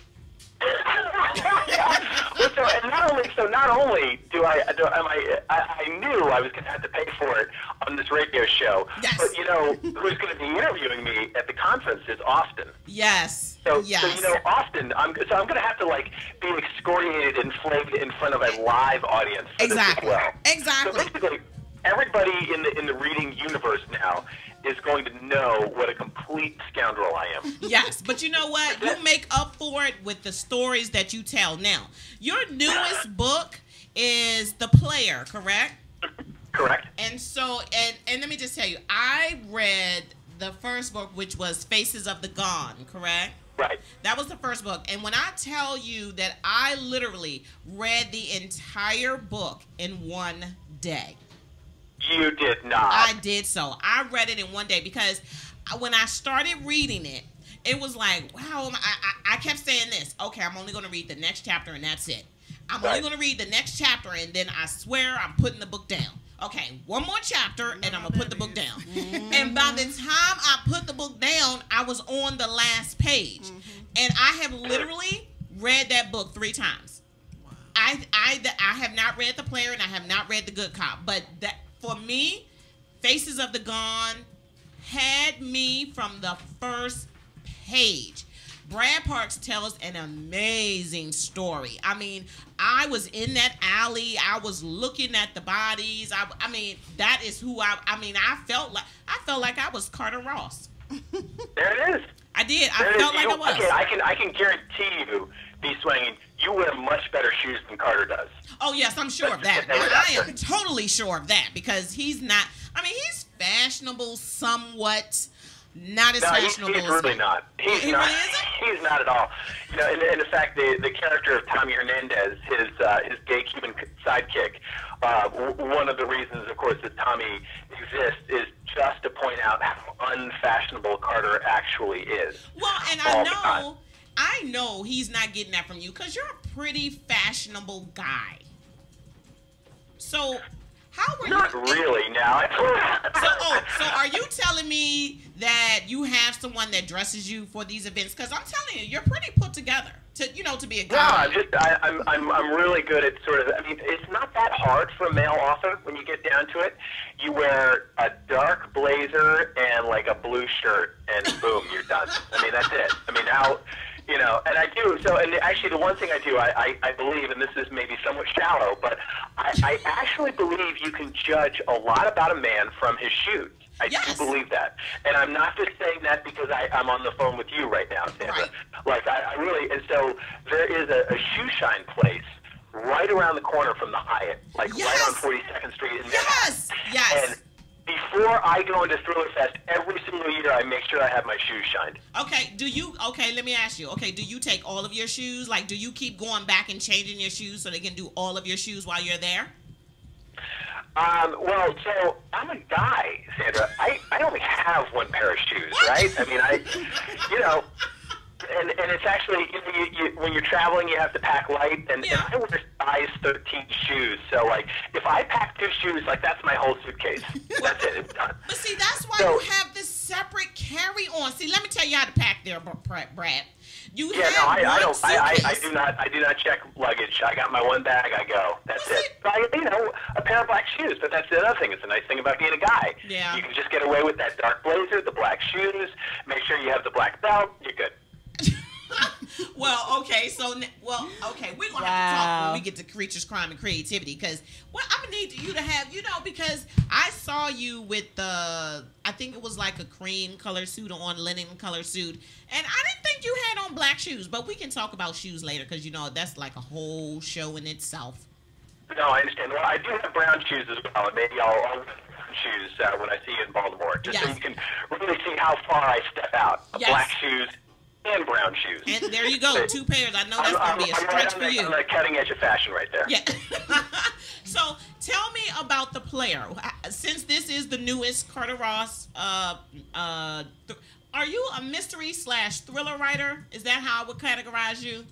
Speaker 8: Well, so, and not only so, not only do I, do, am I, I, I knew I was going to have to pay for it on this radio show.
Speaker 2: Yes.
Speaker 8: But you know, who's going to be interviewing me at the conference is Austin.
Speaker 2: Yes.
Speaker 8: So,
Speaker 2: yes.
Speaker 8: so you know, Austin, I'm so I'm going to have to like be excoriated and flagged in front of a live audience. for this as
Speaker 2: Exactly.
Speaker 8: well.
Speaker 2: Exactly.
Speaker 8: So basically, everybody in the in the reading universe now is going to know what a complete scoundrel I am.
Speaker 2: Yes, but you know what? You make up for it with the stories that you tell. Now, your newest book is The Player, correct?
Speaker 8: Correct.
Speaker 2: And so, and and let me just tell you, I read the first book, which was Faces of the Gone, correct?
Speaker 8: Right.
Speaker 2: That was the first book. And when I tell you that I literally read the entire book in one day,
Speaker 8: You did not.
Speaker 2: I did so. I read it in one day because when I started reading it, it was like, wow. am I, I, I kept saying this. Okay, I'm only going to read the next chapter and that's it. I'm only going to read the next chapter and then I swear I'm putting the book down. Okay, one more chapter and I'm going to put the book down. And by the time I put the book down, I was on the last page. And I have literally read that book three times. I I I have not read the player and I have not read the good cop, but that for me, Faces of the Gone had me from the first page. Brad Parks tells an amazing story. I mean, I was in that alley. I was looking at the bodies. I, I mean, that is who I. I mean, I felt like I felt like I was Carter Ross.
Speaker 8: There it is.
Speaker 2: I did.
Speaker 8: There
Speaker 2: I
Speaker 8: it is.
Speaker 2: felt like
Speaker 8: You-
Speaker 2: I was.
Speaker 8: Okay, I can I can guarantee you, B. Swangin. You wear much better shoes than Carter does.
Speaker 2: Oh yes, I'm sure of that.
Speaker 8: Never
Speaker 2: I am totally sure of that because he's not. I mean, he's fashionable somewhat, not as
Speaker 8: No, he's,
Speaker 2: fashionable.
Speaker 8: he's
Speaker 2: as
Speaker 8: really not. He's
Speaker 2: He
Speaker 8: not.
Speaker 2: really isn't?
Speaker 8: He's not at all. You know, and, and in fact, the the character of Tommy Hernandez, his uh, his gay Cuban sidekick, uh, w- one of the reasons, of course, that Tommy exists is just to point out how unfashionable Carter actually is.
Speaker 2: Well, and I know, I know he's not getting that from you because you're a pretty fashionable guy. So, how were
Speaker 8: Not
Speaker 2: you?
Speaker 8: Not really. Now.
Speaker 2: So, oh, so are you telling me that you have someone that dresses you for these events? Because I'm telling you, you're pretty put together to, you know, to be a guy. No.
Speaker 8: I'm just I, I'm I'm I'm really good at sort of. I mean, it's not that hard for a male author when you get down to it. You wear a dark blazer and like a blue shirt, and boom, you're done. I mean, that's it. I mean, how you know, and I do so. And actually, the one thing I do, I I, I believe, and this is maybe somewhat shallow, but I, I actually believe you can judge a lot about a man from his shoes. I
Speaker 2: Yes.
Speaker 8: do believe that, and I'm not just saying that because I, I'm on the phone with you right now, Sandra.
Speaker 2: Right.
Speaker 8: Like I, I really, and so there is a, a shoe shine place right around the corner from the Hyatt, like right on 42nd Street in
Speaker 2: Yes, yes.
Speaker 8: And before I go into Thriller Fest, every single year I make sure I have my shoes shined.
Speaker 2: Okay, do you okay, let me ask you. Okay, do you take all of your shoes? Like do you keep going back and changing your shoes so they can do all of your shoes while you're there?
Speaker 8: Um, well, so I'm a guy, Sandra. I, I only have one pair of shoes, right? I mean, I, you know, and and it's actually you you, you, when you're traveling, you have to pack light, and,
Speaker 2: Yeah.
Speaker 8: and I wear size 13 shoes. So like, if I pack two shoes, like that's my whole suitcase. That's it. It's done.
Speaker 2: But see, that's why
Speaker 8: So-
Speaker 2: you have this separate carry on. See, let me tell you how to pack there, Br- Br- Brad. You
Speaker 8: Yeah,
Speaker 2: have
Speaker 8: no, I, I don't. I, I, I do not. I do not check luggage. I got my one bag. I go. That's it. But I, you know, a pair of black shoes. But that's the other thing. It's a nice thing about being a guy.
Speaker 2: Yeah.
Speaker 8: You can just get away with that dark blazer, the black shoes. Make sure you have the black belt. You're good.
Speaker 2: well, okay, so n- well, okay, we're gonna have to talk when we get to creatures, crime, and creativity because what I'm gonna need you to have, you know, because I saw you with the, I think it was like a cream color suit on, linen color suit, and I didn't think you had on black shoes, but we can talk about shoes later because you know that's like a whole show in itself.
Speaker 8: No, I understand. Well, I do have brown shoes as well, maybe I'll, I'll shoes uh, when I see you in Baltimore, just so you can really see how far I step out.
Speaker 2: Yes.
Speaker 8: Black shoes and brown shoes.
Speaker 2: And there you go, two pairs. I know that's gonna be a stretch
Speaker 8: right
Speaker 2: for
Speaker 8: the,
Speaker 2: you.
Speaker 8: on the cutting edge of fashion right there.
Speaker 2: Yeah. so tell me about the player. Since this is the newest Carter Ross, uh, uh, th- are you a mystery slash thriller writer? Is that how I would categorize you?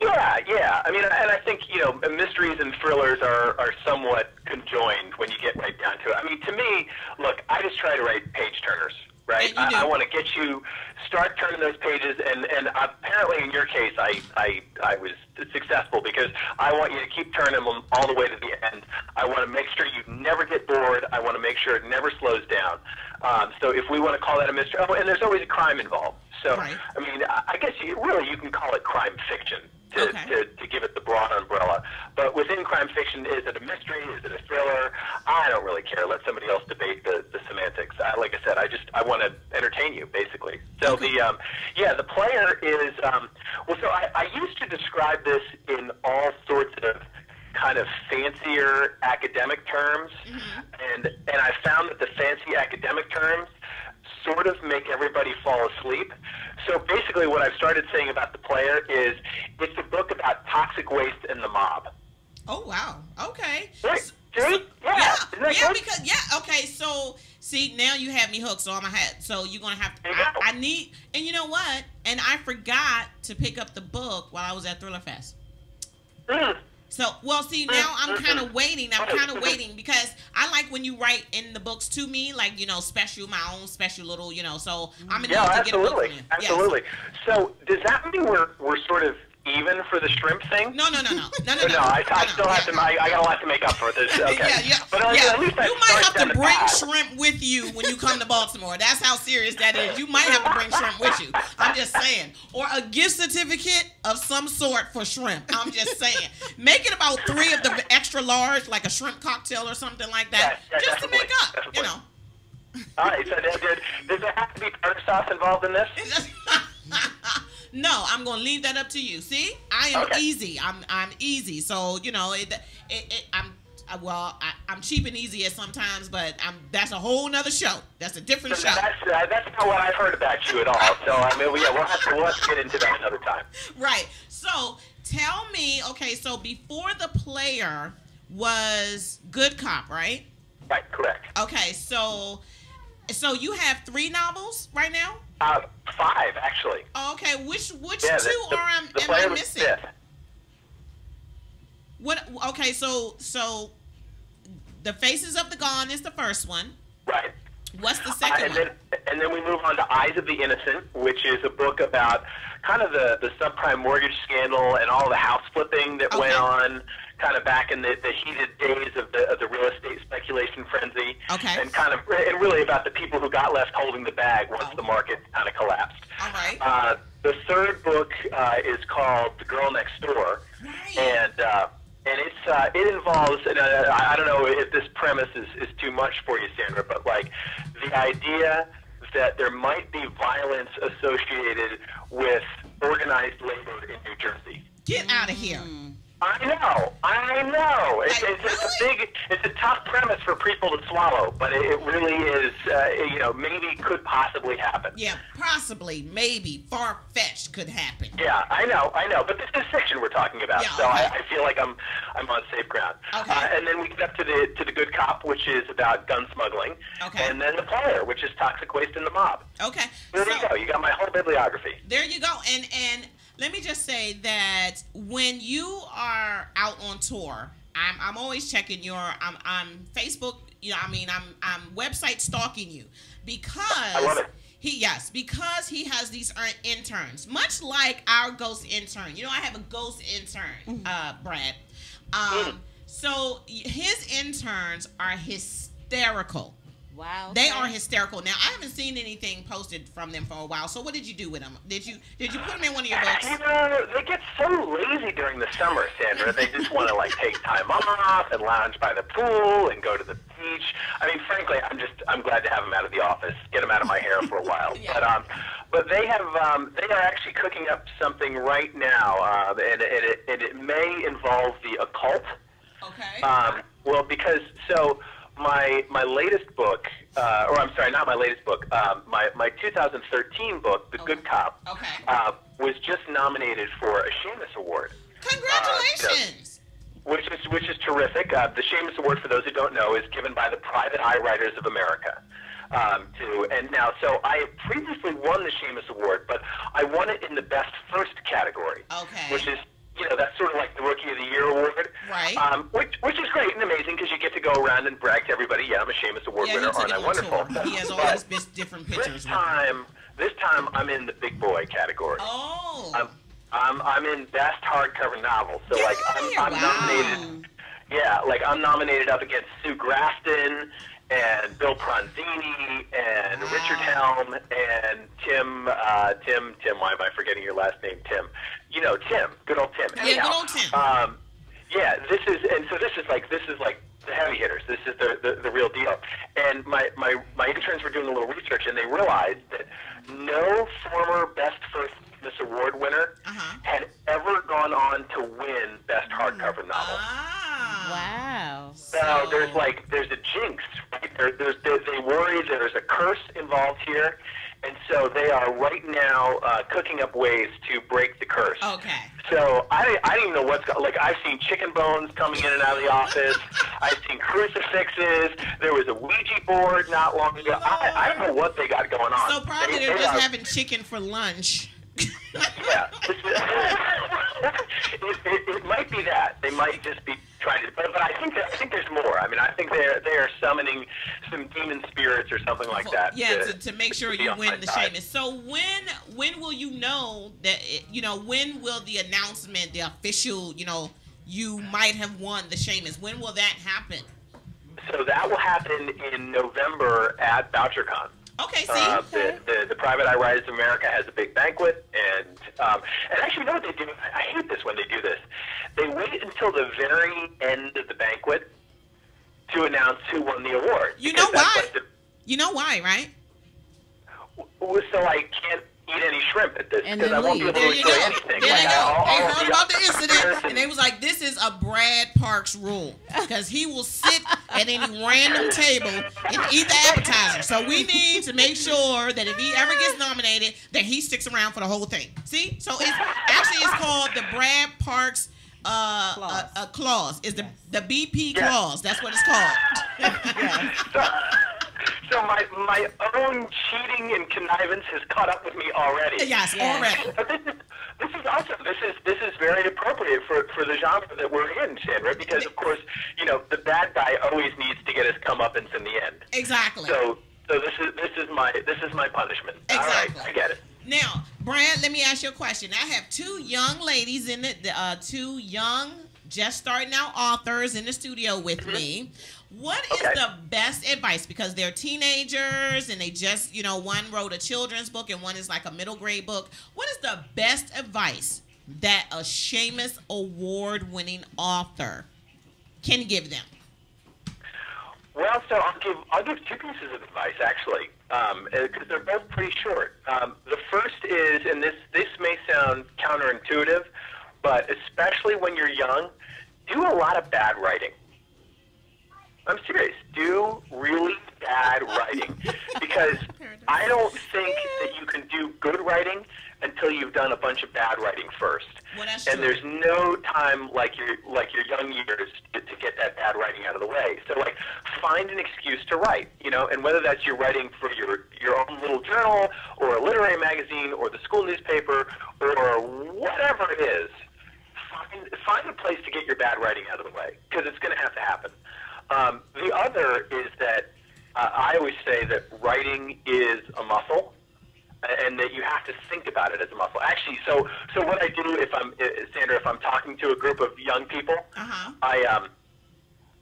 Speaker 8: Yeah, yeah. I mean, and I think you know, mysteries and thrillers are are somewhat conjoined when you get right down to it. I mean, to me, look, I just try to write page turners, right? I, I want to get you start turning those pages, and and apparently in your case, I I I was successful because I want you to keep turning them all the way to the end. I want to make sure you never get bored. I want to make sure it never slows down. Um, so if we want to call that a mystery, oh, and there's always a crime involved. So
Speaker 2: Right.
Speaker 8: I mean, I I guess you really you can call it crime fiction to,
Speaker 2: Okay.
Speaker 8: to, to give it the broad umbrella. But within crime fiction, is it a mystery? Is it a thriller? I don't really care. Let somebody else debate the, the semantics. I, like I said, I just I want to entertain you, basically. So the um, yeah, the player is um, well. So I, I used to describe this in all sorts of kind of fancier academic terms, and and I found that the fancy academic terms sort of make everybody fall asleep. So basically, what I've started saying about the player is it's a book about toxic waste and the mob.
Speaker 2: Oh wow. Okay.
Speaker 8: Right.
Speaker 2: S-
Speaker 8: See?
Speaker 2: so-
Speaker 8: Yeah.
Speaker 2: yeah,
Speaker 8: Isn't that
Speaker 2: yeah,
Speaker 8: good?
Speaker 2: because yeah, okay. So see, now you have me hooked. So I'm gonna. So you're gonna have to. I. I need. And you know what? And I forgot to pick up the book while I was at Thriller Fest.
Speaker 8: Mm.
Speaker 2: So, well, see, uh, now I'm kind of waiting. I'm kind of waiting because I like when you write in the books to me, like you know, special, my own special little, you know. So I'm gonna
Speaker 8: Yeah,
Speaker 2: to get a book
Speaker 8: absolutely,
Speaker 2: from you. Yes.
Speaker 8: absolutely. So does that mean we're we're sort of even for the shrimp thing?
Speaker 2: No, no, no, no, no, no,
Speaker 8: No,
Speaker 2: no.
Speaker 8: I, I
Speaker 2: no,
Speaker 8: still
Speaker 2: no,
Speaker 8: have
Speaker 2: yeah.
Speaker 8: to. I, I got a lot to make up for this. Okay.
Speaker 2: Yeah, yeah,
Speaker 8: But uh,
Speaker 2: yeah.
Speaker 8: at least I
Speaker 2: you might have to bring shrimp with you when you come to Baltimore. That's how serious that is. You might have to bring shrimp with you. I'm just saying, or a gift certificate of some sort for shrimp. I'm just saying, make it about three of the extra large, like a shrimp cocktail or something like that,
Speaker 8: Yeah,
Speaker 2: just to make up. You know.
Speaker 8: All right. So did, did, does there have to be tartar sauce involved in this?
Speaker 2: no, I'm gonna leave that up to you. See, I am
Speaker 8: Okay.
Speaker 2: easy. I'm I'm easy. So you know, it, it, it I'm well, I, I'm cheap and easy at sometimes, but I'm that's a whole nother show. That's a different
Speaker 8: So
Speaker 2: show.
Speaker 8: that's uh, that's not what I've heard about you at all. So I mean, we, yeah, we'll have to we'll have to get into that another time.
Speaker 2: Right. So tell me, okay, so before the player was good cop, right?
Speaker 8: Right. Correct.
Speaker 2: Okay, so so you have three novels right now.
Speaker 8: Uh, five actually.
Speaker 2: Oh, okay, which which
Speaker 8: Yeah.
Speaker 2: two
Speaker 8: The, the,
Speaker 2: are am,
Speaker 8: the
Speaker 2: am I missing?
Speaker 8: fifth.
Speaker 2: What? Okay, so so the Faces of the Gone is the first one.
Speaker 8: Right.
Speaker 2: What's the
Speaker 8: Uh,
Speaker 2: second
Speaker 8: and
Speaker 2: one?
Speaker 8: then and then we move on to Eyes of the Innocent, which is a book about kind of the, the subprime mortgage scandal and all the house flipping that went on kind of back in the, the heated days of the of the real estate speculation frenzy.
Speaker 2: Okay.
Speaker 8: And kind of and really about the people who got left holding the bag once the market kind of collapsed.
Speaker 2: All right.
Speaker 8: Uh, the third book uh, is called The Girl Next Door,
Speaker 2: Right.
Speaker 8: and uh, and it's uh, it involves. And, uh, I I don't know if this premise is, is too much for you, Sandra, but like the idea that there might be violence associated with organized labor in New Jersey.
Speaker 2: Get out of here.
Speaker 8: I know, I know. It's, it's, it's a big, it's a tough premise for people to swallow, but it, it really is. Uh, you know, maybe could possibly happen.
Speaker 2: Yeah, possibly, maybe, far fetched could happen.
Speaker 8: Yeah, I know, I know, but this is fiction we're talking about,
Speaker 2: Yeah,
Speaker 8: so. I, I feel like I'm I'm on safe ground.
Speaker 2: Okay.
Speaker 8: Uh, and then we get up to the to the good cop, which is about gun smuggling.
Speaker 2: Okay.
Speaker 8: And then the player, which is toxic waste in the mob.
Speaker 2: Okay,
Speaker 8: There
Speaker 2: so
Speaker 8: you go. You got my whole bibliography.
Speaker 2: there you go. And and let me just say that when you are out on tour, I'm I'm always checking your I'm I'm Facebook. You know, I mean, I'm I'm website stalking you because
Speaker 8: I love it.
Speaker 2: he yes because he has these interns, much like our ghost intern. You know, I have a ghost intern, uh, Brad. Um, so his interns are hysterical.
Speaker 5: Wow.
Speaker 2: They are hysterical. Now I haven't seen anything posted from them for a while. So what did you do with them? Did you did you put them in one of your books?
Speaker 8: You know, they get so lazy during the summer, Sandra. They just want to like take time off and lounge by the pool and go to the beach. I mean, frankly, I'm just I'm glad to have them out of the office, get them out of my hair for a while.
Speaker 2: Yeah.
Speaker 8: But um, but they have um, they are actually cooking up something right now, uh, and, and it and it may involve the occult.
Speaker 2: Okay.
Speaker 8: Um, well, because so my my latest book, uh, or I'm sorry, not my latest book. Um, my my 2013 book, The Good Cop,
Speaker 2: Okay.
Speaker 8: uh, was just nominated for a Shamus Award,
Speaker 2: Congratulations.
Speaker 8: which is which is terrific. Uh, the Shamus Award, for those who don't know, is given by the Private Eye Writers of America. Um, to and now, so I previously won the Shamus Award, but I won it in the Best First category,
Speaker 2: Okay.
Speaker 8: which is you know that's sort of like the Rookie of the Year award,
Speaker 2: Right.
Speaker 8: Um, which which is great and amazing because you get to go around and brag to everybody. Yeah, I'm a Shamus Award
Speaker 2: yeah,
Speaker 8: winner. Aren't I
Speaker 2: on
Speaker 8: wonderful?
Speaker 2: tour. He has all
Speaker 8: But
Speaker 2: different
Speaker 8: this
Speaker 2: pictures. him.
Speaker 8: time, this time I'm in the big boy category.
Speaker 2: Oh.
Speaker 8: I'm, I'm I'm in best hardcover novel. So
Speaker 2: Get
Speaker 8: like I'm. I'm
Speaker 2: Wow.
Speaker 8: nominated. Yeah, like I'm nominated up against Sue Grafton and Bill Pronzini and
Speaker 2: Wow.
Speaker 8: Richard Helms and Tim uh, Tim Tim. Why am I forgetting your last name? Tim. You know Tim. Good old Tim.
Speaker 2: Yeah,
Speaker 8: Anyhow,
Speaker 2: good old Tim.
Speaker 8: Um, yeah, this is and so this is like this is like the heavy hitters. This is the, the, the real deal. And my, my, my interns were doing a little research and they realized that no former Best First Shamus Award winner
Speaker 2: Uh-huh.
Speaker 8: had ever gone on to win Best Hardcover Novel.
Speaker 2: Ah.
Speaker 5: Wow.
Speaker 8: So there's like there's a jinx, right? There, there's they, they worry that there's a curse involved here, and so they are right now uh, cooking up ways to break the curse.
Speaker 2: Okay.
Speaker 8: So I I don't even know what's go- like I've seen chicken bones coming in and out of the office. I've seen crucifixes. There was a Ouija board not long ago. I, I don't know what they got going on.
Speaker 2: So probably
Speaker 8: They-
Speaker 2: they're
Speaker 8: they
Speaker 2: just
Speaker 8: are-
Speaker 2: having chicken for lunch.
Speaker 8: Yeah. it, it, it might be that they might just be trying to, but, but I think that, I think there's more. I mean, I think they're they are summoning some demon spirits or something like that.
Speaker 2: Yeah, to, to make sure
Speaker 8: be
Speaker 2: you win the
Speaker 8: side.
Speaker 2: Shamus. So when when will you know that it, you know when will the announcement, the official, you know, you might have won the Shamus? When will that happen?
Speaker 8: So that will happen in November at Bouchercon.
Speaker 2: Okay, see,
Speaker 8: Uh, the, the, the Private Eye Writers of America has a big banquet, and um, and actually, you know what they do? I hate this when they do this. They wait until the very end of the banquet to announce who won the award.
Speaker 2: You know why?
Speaker 8: the-
Speaker 2: you know why, right?
Speaker 8: so I can't eat any shrimp at this
Speaker 5: And
Speaker 8: because
Speaker 5: then
Speaker 8: I won't be able
Speaker 2: There
Speaker 8: to
Speaker 2: you
Speaker 8: enjoy
Speaker 2: go.
Speaker 8: anything.
Speaker 2: There
Speaker 8: Like,
Speaker 2: you go.
Speaker 8: all-
Speaker 2: They
Speaker 8: all
Speaker 2: heard about the incident, and they was like, "This is a Brad Parks rule," because he will sit at any random table and eat the appetizer. So we need to make sure that if he ever gets nominated, that he sticks around for the whole thing. See, so it's actually it's called the Brad Parks. Uh,
Speaker 5: Clause.
Speaker 2: uh, uh, clause is the the BP
Speaker 8: Yes.
Speaker 2: clause. That's what it's called.
Speaker 8: So, so my my own cheating and connivance has caught up with me already.
Speaker 2: yes,
Speaker 5: Yeah.
Speaker 2: already.
Speaker 8: But this is this is awesome. This is this is very appropriate for, for the genre that we're in, Sandra, because of course, you know, the bad guy always needs to get his comeuppance in the end.
Speaker 2: Exactly.
Speaker 8: So so this is this is my this is my punishment.
Speaker 2: Exactly.
Speaker 8: All right, I get it.
Speaker 2: Now, Brad, let me ask you a question. I have two young ladies in it, uh, two young, just starting out authors in the studio with me. What is
Speaker 8: Okay.
Speaker 2: the best advice? Because they're teenagers and they just, you know, one wrote a children's book and one is like a middle grade book. What is the best advice that a Shamus Award winning author can give them?
Speaker 8: Well, so I'll give I'll give two pieces of advice actually, because they're both pretty short. Um, the first is, and this this may sound counterintuitive, but especially when you're young, do a lot of bad writing. I'm serious. Do really bad writing because I don't think that you can do good writing until you've done a bunch of bad writing first.
Speaker 2: Well,
Speaker 8: and there's no time like your like your young years to, to get that bad writing out of the way. So like find an excuse to write, you know, and whether that's your writing for your your own little journal or a literary magazine or the school newspaper or whatever it is, find find a place to get your bad writing out of the way because it's going to have to happen. Um, the other is that uh, I always say that writing is a muscle, and that you have to think about it as a muscle. Actually, so so what I do if I'm uh, Sandra, if I'm talking to a group of young people,
Speaker 2: Uh-huh.
Speaker 8: I um,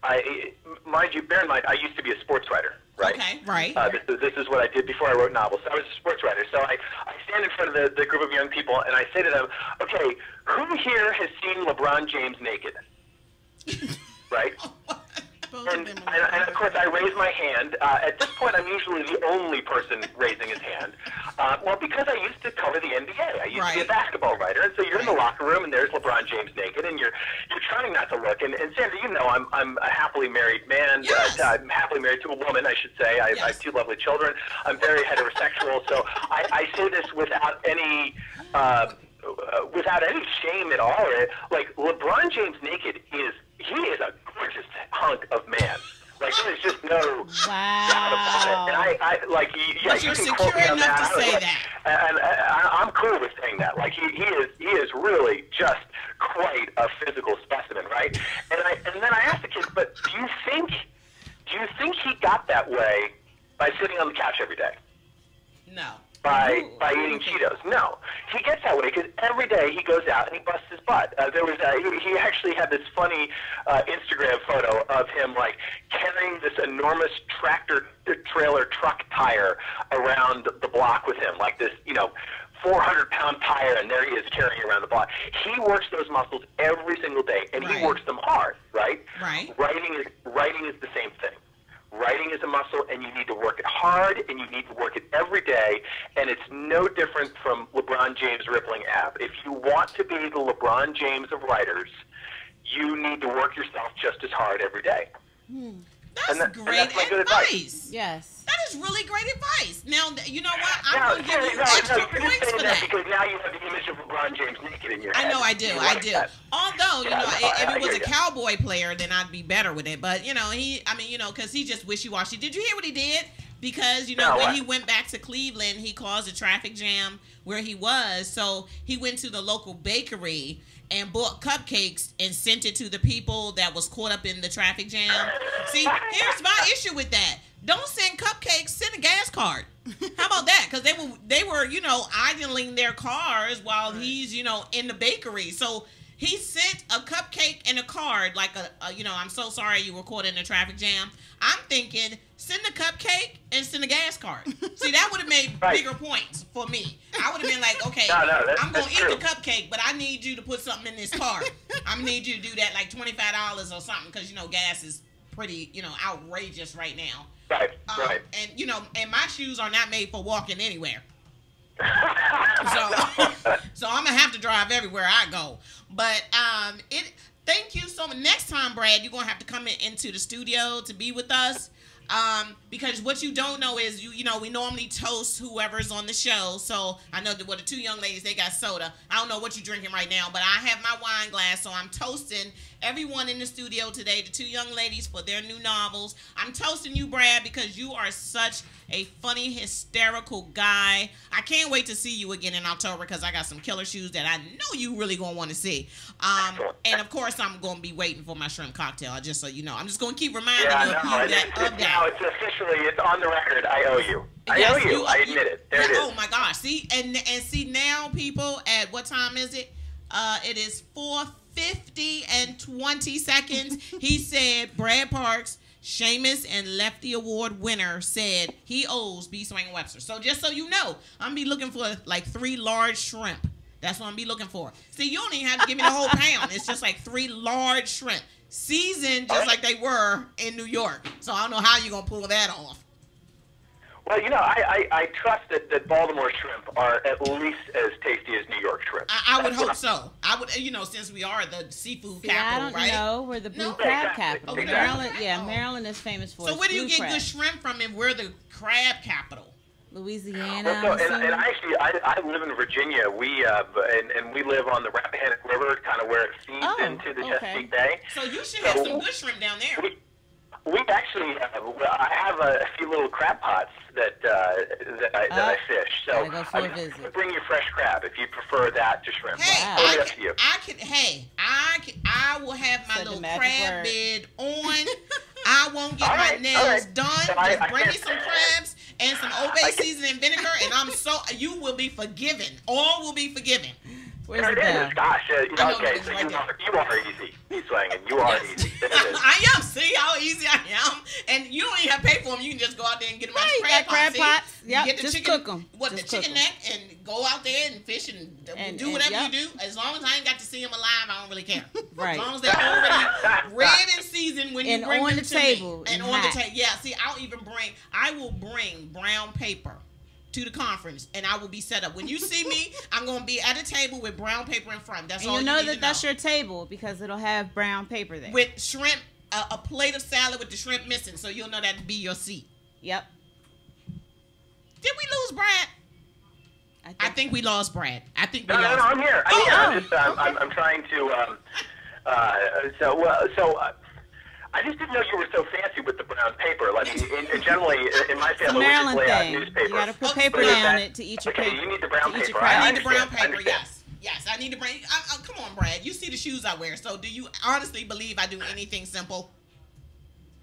Speaker 8: I mind you, bear in mind, I used to be a sports writer, right?
Speaker 2: Okay, right.
Speaker 8: Uh, this, is, this is what I did before I wrote novels. I was a sports writer. So I, I stand in front of the, the group of young people and I say to them, okay, who here has seen LeBron James naked? right? And, and, and of course, I raise my hand. Uh, at this point, I'm usually the only person raising his hand. Uh, well, because I used to cover the NBA. I used to be a basketball writer, and so you're in the locker room, and there's LeBron James naked, and you're you're trying not to look. And, and Sandra, you know, I'm I'm a happily married man.
Speaker 2: Yes.
Speaker 8: Uh, I'm happily married to a woman, I should say. I, I have two lovely children. I'm very heterosexual, so I, I say this without any. Uh, uh, without any shame at all, like LeBron James naked is he is a gorgeous hunk of man. Like there's just no doubt about it. And I, I like you, yeah,
Speaker 2: But
Speaker 8: you
Speaker 2: you're
Speaker 8: can quote me
Speaker 2: secure
Speaker 8: on
Speaker 2: enough
Speaker 8: that.
Speaker 2: to say
Speaker 8: like-
Speaker 2: that.
Speaker 8: And I, I'm cool with saying that. Like he, he is he is really just quite a physical specimen, right? And I and then I asked the kid, but do you think do you think he got that way by sitting on the couch every day?
Speaker 2: No.
Speaker 8: by
Speaker 2: Ooh,
Speaker 8: by eating Cheetos. No, he gets that way because every day he goes out and he busts his butt. Uh, there was he, he actually had this funny uh, Instagram photo of him like carrying this enormous tractor trailer truck tire around the block with him, like this you know. 400 pound tire, and there he is carrying around the block. He works those muscles every single day, and
Speaker 2: Right.
Speaker 8: he works them hard, right?
Speaker 2: Right.
Speaker 8: Writing is writing is the same thing. Writing is a muscle, and you need to work it hard, and you need to work it every day. And it's no different from LeBron James' rippling ab. If you want to be the LeBron James of writers, you need to work yourself just as hard every day. Hmm.
Speaker 2: That's
Speaker 8: And that- and
Speaker 2: great
Speaker 8: that's my good
Speaker 2: advice.
Speaker 8: advice.
Speaker 5: Yes.
Speaker 2: That is really great advice. Now, you know what? I'm going to give you
Speaker 8: no,
Speaker 2: extra
Speaker 8: no,
Speaker 2: points for
Speaker 8: that because now you have the image of LeBron James naked in your head.
Speaker 2: I know I do. I do.
Speaker 8: that.
Speaker 2: Although, you
Speaker 8: Yeah,
Speaker 2: know,
Speaker 8: I-
Speaker 2: if, if
Speaker 8: I
Speaker 2: it was a cowboy player, then I'd be better with it. But, you know, he, I mean, you know, because he just wishy washy. Did you hear what he did? Because, you know,
Speaker 8: No,
Speaker 2: when
Speaker 8: what?
Speaker 2: he went back to Cleveland, he caused a traffic jam where he was. So he went to the local bakery and bought cupcakes and sent it to the people that was caught up in the traffic jam. See, here's my issue with that. Don't send cupcakes, send a gas card. How about that? Because they were they were you know idling their cars while he's you know in the bakery. So he sent a cupcake and a card like a, a you know I'm so sorry you were caught in a traffic jam. I'm thinking send a cupcake and send a gas card. See that would have made
Speaker 8: Right.
Speaker 2: bigger points for me. I would have been like, okay,
Speaker 8: No, no,
Speaker 2: I'm gonna eat
Speaker 8: true.
Speaker 2: the cupcake, but I need you to put something in this card. I'm gonna need you to do that like twenty five dollars or something because you know gas is pretty you know outrageous right now.
Speaker 8: Right,
Speaker 2: Um,
Speaker 8: right.
Speaker 2: And you know, and my shoes are not made for walking anywhere. So, so I'm gonna have to drive everywhere I go. But um, it. Thank you so much. Next time, Brad, you're gonna have to come in, into the studio to be with us. Um, because what you don't know is you you know we normally toast whoever's on the show. So I know that what the two young ladies they got soda. I don't know what you're drinking right now, but I have my wine glass, so I'm toasting everyone in the studio today. The two young ladies for their new novels. I'm toasting you, Brad, because you are such a funny, hysterical guy. I can't wait to see you again in October because I got some killer shoes that I know you really gonna want to see. Um, and of course, I'm gonna be waiting for my shrimp cocktail. Just so you know, I'm just gonna keep reminding
Speaker 8: Yeah,
Speaker 2: you of,
Speaker 8: no,
Speaker 2: you that,
Speaker 8: it's,
Speaker 2: that.
Speaker 8: now it's officially, it's on the record. I owe you. I
Speaker 2: Yes,
Speaker 8: owe you. I admit it. There
Speaker 2: yeah,
Speaker 8: it is.
Speaker 2: Oh my gosh! See and and see now, people. At what time is it? Uh, it is four fifty and twenty seconds. he said Brad Parks. Shamus and Lefty Award winner said he owes B. Swangin Webster. So just so you know, I'm be looking for like three large shrimp. That's what I'm be looking for. See, you don't even have to give me the whole pound. It's just like three large shrimp, seasoned just like they were in New York. So I don't know how you're gonna pull that off.
Speaker 8: Well, you know, I, I, I trust that, that Baltimore shrimp are at least as tasty as New York shrimp.
Speaker 2: I, I would hope so. I would, you know, since we are the seafood
Speaker 5: See,
Speaker 2: capital,
Speaker 5: I don't
Speaker 2: right?
Speaker 5: know. We're the blue
Speaker 2: No.
Speaker 5: crab
Speaker 8: Exactly.
Speaker 5: capital.
Speaker 8: Exactly.
Speaker 5: Maryland, yeah. Maryland is famous for.
Speaker 2: So where do you get
Speaker 5: crab.
Speaker 2: good shrimp from? And we're the crab capital.
Speaker 5: Louisiana.
Speaker 8: Well, so,
Speaker 5: I'm
Speaker 8: and, and
Speaker 5: assuming?
Speaker 8: I actually, I, I live in Virginia. We uh, and, and we live on the Rappahannock River, kind of where it feeds
Speaker 5: Oh,
Speaker 8: into the
Speaker 5: okay.
Speaker 8: Chesapeake Bay.
Speaker 2: So you should have some good shrimp down there.
Speaker 8: We, we actually, have, I have a, a few little crab pots that uh, that, I, that I
Speaker 5: Oh,
Speaker 8: fish. So
Speaker 5: gotta go for a
Speaker 8: I
Speaker 5: visit.
Speaker 8: bring you fresh crab if you prefer that to shrimp.
Speaker 2: Hey,
Speaker 5: Wow.
Speaker 2: I
Speaker 8: up to you.
Speaker 2: can, I can. Hey, I can. I will have my
Speaker 5: Said
Speaker 2: little crab
Speaker 5: word.
Speaker 2: bed on. I won't get
Speaker 8: All
Speaker 2: my
Speaker 8: right,
Speaker 2: nails
Speaker 8: all right.
Speaker 2: done.
Speaker 8: I-
Speaker 2: Just
Speaker 8: I
Speaker 2: bring me some crabs and some Old Bay seasoning vinegar, and I'm so you will be forgiven. All will be forgiven.
Speaker 5: Where's
Speaker 8: There
Speaker 5: the
Speaker 8: it
Speaker 5: bell?
Speaker 8: Gosh, uh, you know,
Speaker 2: know
Speaker 8: okay, so
Speaker 2: right
Speaker 8: you
Speaker 2: there.
Speaker 8: are, you are easy. You swinging. You are easy. There it is.
Speaker 2: I am. See how easy I am, and you don't even have to pay for them. You can just go out there and get them out
Speaker 5: Right,
Speaker 2: the crab
Speaker 5: crab
Speaker 2: pot. See?
Speaker 5: pots. Yep,
Speaker 2: get the
Speaker 5: just
Speaker 2: chicken,
Speaker 5: cook 'em.
Speaker 2: What
Speaker 5: Just
Speaker 2: the
Speaker 5: cook
Speaker 2: chicken
Speaker 5: 'em.
Speaker 2: neck and go out there and fish and,
Speaker 5: And-
Speaker 2: do
Speaker 5: and-
Speaker 2: whatever
Speaker 5: yep.
Speaker 2: you do. As long as I ain't got to see them alive, I don't really care.
Speaker 5: Right.
Speaker 2: As long as they're already red and seasoned when
Speaker 5: And
Speaker 2: you bring
Speaker 5: on
Speaker 2: them
Speaker 5: the
Speaker 2: to
Speaker 5: table
Speaker 2: me. and
Speaker 5: and
Speaker 2: on the table. Yeah. See, I'll even bring. I will bring brown paper. To the conference, and I will be set up. When you see me, I'm going to be at a table with brown paper in front. That's
Speaker 5: And
Speaker 2: all
Speaker 5: you'll
Speaker 2: you
Speaker 5: know
Speaker 2: need
Speaker 5: that
Speaker 2: to
Speaker 5: that's
Speaker 2: know.
Speaker 5: your table because it'll have brown paper there.
Speaker 2: with shrimp, a, a plate of salad with the shrimp missing, so you'll know that'd be your seat.
Speaker 5: Yep.
Speaker 2: Did we lose Brad? I think we lost Brad. I think we
Speaker 8: No, no,
Speaker 2: lost.
Speaker 8: no, I'm here. I'm
Speaker 2: Oh,
Speaker 8: here. I'm
Speaker 5: oh,
Speaker 8: just, um, I'm, I'm trying to. Um, uh, so, well, so uh, I just didn't know you were so fancy with the brown paper. Like, in, in generally, in my
Speaker 5: It's a
Speaker 8: family, we just
Speaker 5: Maryland
Speaker 8: lay out
Speaker 5: thing.
Speaker 8: newspaper.
Speaker 5: You gotta put
Speaker 2: Oh,
Speaker 5: paper
Speaker 2: but
Speaker 5: down
Speaker 8: that-
Speaker 5: it to eat your
Speaker 8: okay,
Speaker 5: paper.
Speaker 8: you need the brown
Speaker 5: to eat your
Speaker 8: paper.
Speaker 5: crab.
Speaker 2: I need the brown paper. Yes, yes. I need to bring. I, I, come on, Brad. You see the shoes I wear. So, do you honestly believe I do anything simple?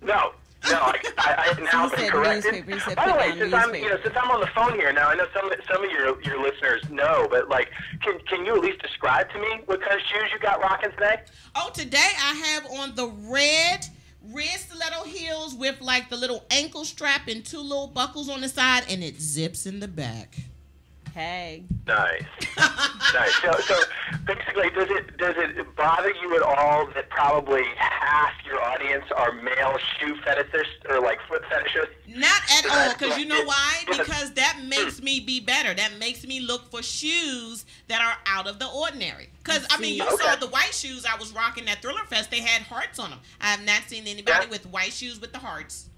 Speaker 8: No. No, I, I, I now
Speaker 5: He
Speaker 8: been
Speaker 5: said
Speaker 8: corrected.
Speaker 5: newspaper. He said
Speaker 8: By the
Speaker 5: put
Speaker 8: way,
Speaker 5: down
Speaker 8: since I'm, you know, since I'm on the phone here now, I know some some of your your listeners know, but like, can can you at least describe to me what kind of shoes you got rocking today?
Speaker 2: Oh, today I have on the red. Red stiletto heels with like the little ankle strap and two little buckles on the side, and it zips in the back.
Speaker 5: Hey.
Speaker 8: Nice, nice. So, so basically, does it does it bother you at all that probably half your audience are male shoe fetishists or like foot fetishists?
Speaker 2: Not at all, because you know why? Because that hmm. makes me be better. That makes me look for shoes that are out of the ordinary. Because I mean, you
Speaker 8: Okay.
Speaker 2: saw the white shoes I was rocking at Thriller Fest. They had hearts on them. I have not seen anybody
Speaker 8: Yeah.
Speaker 2: with white shoes with the hearts.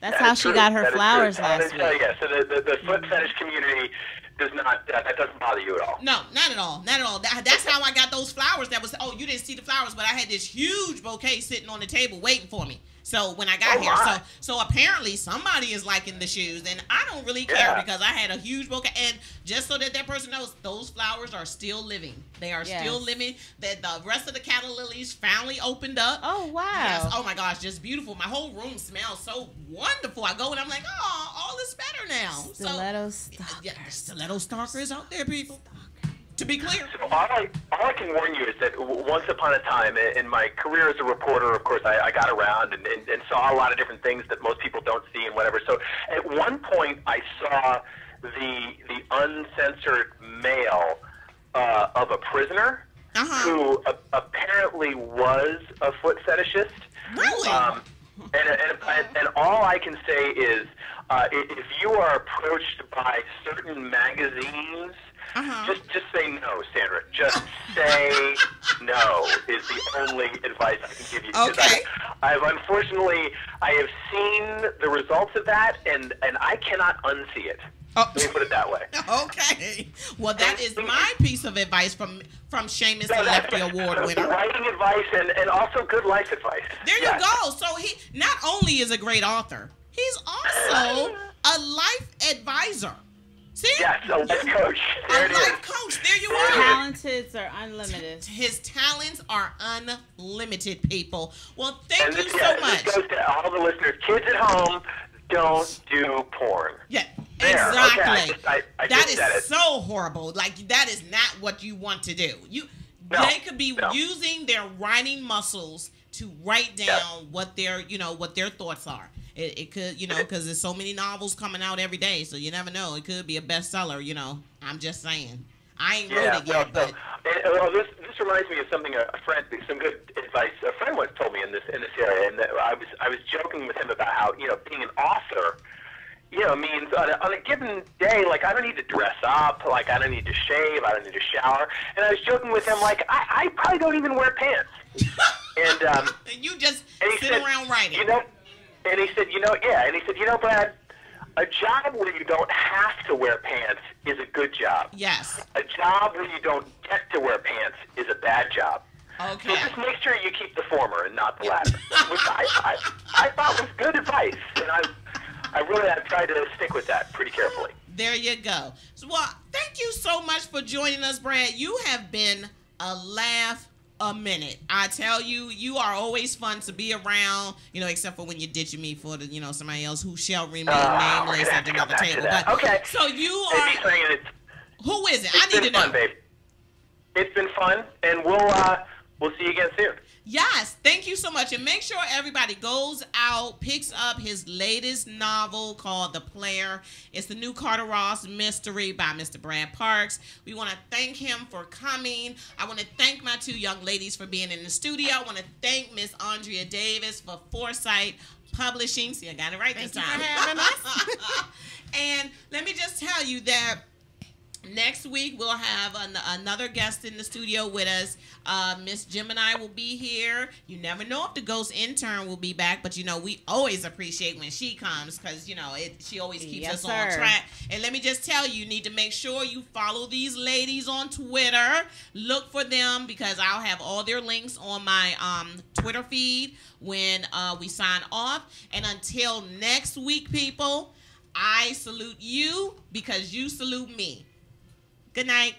Speaker 5: That's
Speaker 8: That
Speaker 5: how
Speaker 8: is
Speaker 5: she
Speaker 8: true.
Speaker 5: got her
Speaker 8: That is
Speaker 5: flowers. Last
Speaker 8: so,
Speaker 5: week.
Speaker 8: yeah, so the, the, the foot mm-hmm. fetish community does not that, that doesn't bother you at all.
Speaker 2: No, not at all. Not at all. That, that's how I got those flowers. That was oh, you didn't see the flowers, but I had this huge bouquet sitting on the table waiting for me. So when I got
Speaker 8: Oh,
Speaker 2: here,
Speaker 8: my.
Speaker 2: so so apparently somebody is liking the shoes, and I don't really care
Speaker 8: Yeah.
Speaker 2: because I had a huge bouquet. And just so that that person knows, those flowers are still living. They are still living. That the rest of the calla lilies finally opened up.
Speaker 5: Oh wow.
Speaker 2: Yes. Oh my gosh, just beautiful. My whole room smells so wonderful. I go and I'm like, oh, all is better now.
Speaker 5: Stiletto
Speaker 2: so,
Speaker 5: stalker.
Speaker 2: Yeah, stiletto stalker is out there, people. To be clear.
Speaker 8: So all I, all I can warn you is that once upon a time in my career as a reporter, of course, I, I got around and, and, and saw a lot of different things that most people don't see and whatever. So at one point, I saw the the uncensored mail uh, of a prisoner
Speaker 2: Uh-huh.
Speaker 8: who a- apparently was a foot fetishist.
Speaker 2: Really?
Speaker 8: Um, and, and, and, and all I can say is, uh, if you are approached by certain magazines,
Speaker 2: Uh-huh.
Speaker 8: just just say no, Sandra. Just say no is the only advice I can give you.
Speaker 2: Okay.
Speaker 8: I, I've unfortunately I have seen the results of that, and and I cannot unsee it.
Speaker 2: Oh.
Speaker 8: Let me put it that way.
Speaker 2: Okay. Well, that is my piece of advice from from Shamus
Speaker 8: No,
Speaker 2: the Lefty Award winner.
Speaker 8: Writing advice and, and also good life advice.
Speaker 2: There you
Speaker 8: Yes.
Speaker 2: go. So he not only is a great author, he's also a life advisor. See?
Speaker 8: Yes, a life coach.
Speaker 2: A
Speaker 8: There it is.
Speaker 2: life coach. There you
Speaker 8: There
Speaker 2: are.
Speaker 8: is.
Speaker 5: Talents are unlimited.
Speaker 2: His talents are unlimited, people. Well, thank
Speaker 8: And
Speaker 2: you
Speaker 8: this,
Speaker 2: so
Speaker 8: yeah,
Speaker 2: much.
Speaker 8: this goes to all the listeners. Kids at home, don't do porn.
Speaker 2: Yeah,
Speaker 8: There, okay,
Speaker 2: exactly.
Speaker 8: I just- I- I
Speaker 2: That
Speaker 8: just said
Speaker 2: is
Speaker 8: it.
Speaker 2: so horrible. Like that is not what you want to do. You
Speaker 8: No,
Speaker 2: they could be
Speaker 8: no.
Speaker 2: using their writing muscles to write down
Speaker 8: Yeah.
Speaker 2: what their you know what their thoughts are. It, it could you know because there's so many novels coming out every day, so you never know. It could be a bestseller. You know, I'm just saying. I ain't wrote
Speaker 8: Yeah,
Speaker 2: it
Speaker 8: well,
Speaker 2: yet,
Speaker 8: so,
Speaker 2: but
Speaker 8: and, well, this this reminds me of something a, friend, some good advice a friend once told me in this in this area, and that I was I was joking with him about how you know being an author you know, means on a, on a given day, like I don't need to dress up, like I don't need to shave, I don't need to shower. And I was joking with him, like I, I probably don't even wear pants. and um,
Speaker 2: and you just
Speaker 8: and
Speaker 2: sit
Speaker 8: said,
Speaker 2: around writing.
Speaker 8: You know, and he said, you know, yeah, and he said, you know, Brad, a job where you don't have to wear pants is a good job.
Speaker 2: yes.
Speaker 8: A job where you don't get to wear pants is a bad job.
Speaker 2: Okay.
Speaker 8: So just make sure you keep the former and not the latter, which I, I, I thought was good advice, and I, I really have tried to stick with that pretty carefully.
Speaker 2: There you go. So, well, thank you so much for joining us, Brad. You have been a laugh a minute. I tell you, you are always fun to be around. You know, except for when you're ditching me for the, you know, somebody else who shall remain
Speaker 8: Uh,
Speaker 2: nameless at another table. But
Speaker 8: Okay.
Speaker 2: so you are.
Speaker 8: it's,
Speaker 2: Who is it? I need to know.
Speaker 8: fun, babe. It's been fun, and we'll uh, we'll see you again soon.
Speaker 2: Yes, thank you so much. And make sure everybody goes out, picks up his latest novel called The Player. It's the new Carter Ross mystery by Mr. Brad Parks. We want to thank him for coming. I want to thank my two young ladies for being in the studio. I want to thank Miss Ondrea Davis for Foresight Publishing. See, I got it right
Speaker 6: Thank
Speaker 2: this
Speaker 6: you
Speaker 2: time.
Speaker 6: for having us.
Speaker 2: and let me just tell you that next week we'll have an- another guest in the studio with us. Uh, Miss Gemini will be here. You never know if the ghost intern will be back, but you know we always appreciate when she comes because you know it, she always keeps
Speaker 5: Yes,
Speaker 2: us on track. And let me just tell you, you need to make sure you follow these ladies on Twitter. Look for them because I'll have all their links on my um, Twitter feed when uh, we sign off. And until next week, people. I salute you because you salute me. Good night.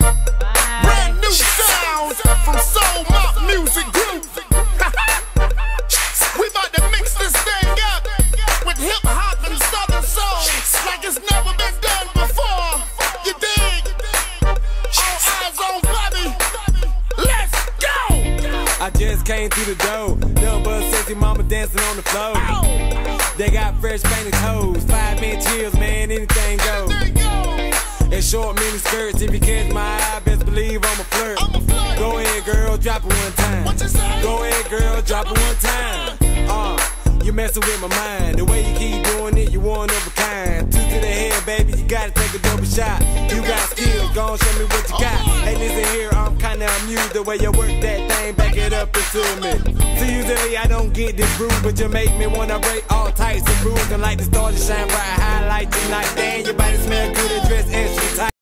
Speaker 9: Brand new sounds from Soul Mop Music Group. we about to mix this thing up with hip hop and southern soul like it's never been done before. You dig? All eyes on Bobby. Let's go!
Speaker 1: I just came through the door. Nothing but sexy mama dancing on the floor. They got fresh painted toes. Five inch heels, man, anything goes. And short mini skirts, if you catch my eye, best believe I'm a flirt.
Speaker 9: I'm a flirt.
Speaker 1: Go ahead, girl, drop it one time.
Speaker 9: What you say?
Speaker 1: Go ahead, girl, drop it one time. Uh, you messing with my mind. The way you keep doing it, you one of a kind. Two to the head, baby, you gotta take a double shot. You got skills, gon' show me what you got. Hey, listen here, I'm kinda amused the way you work that thing, back it up into me. See, usually I don't get this groove, but you make me wanna break all types of rules. And like the stars that shine bright, highlight tonight. Damn, your body smell good and dress extra tight.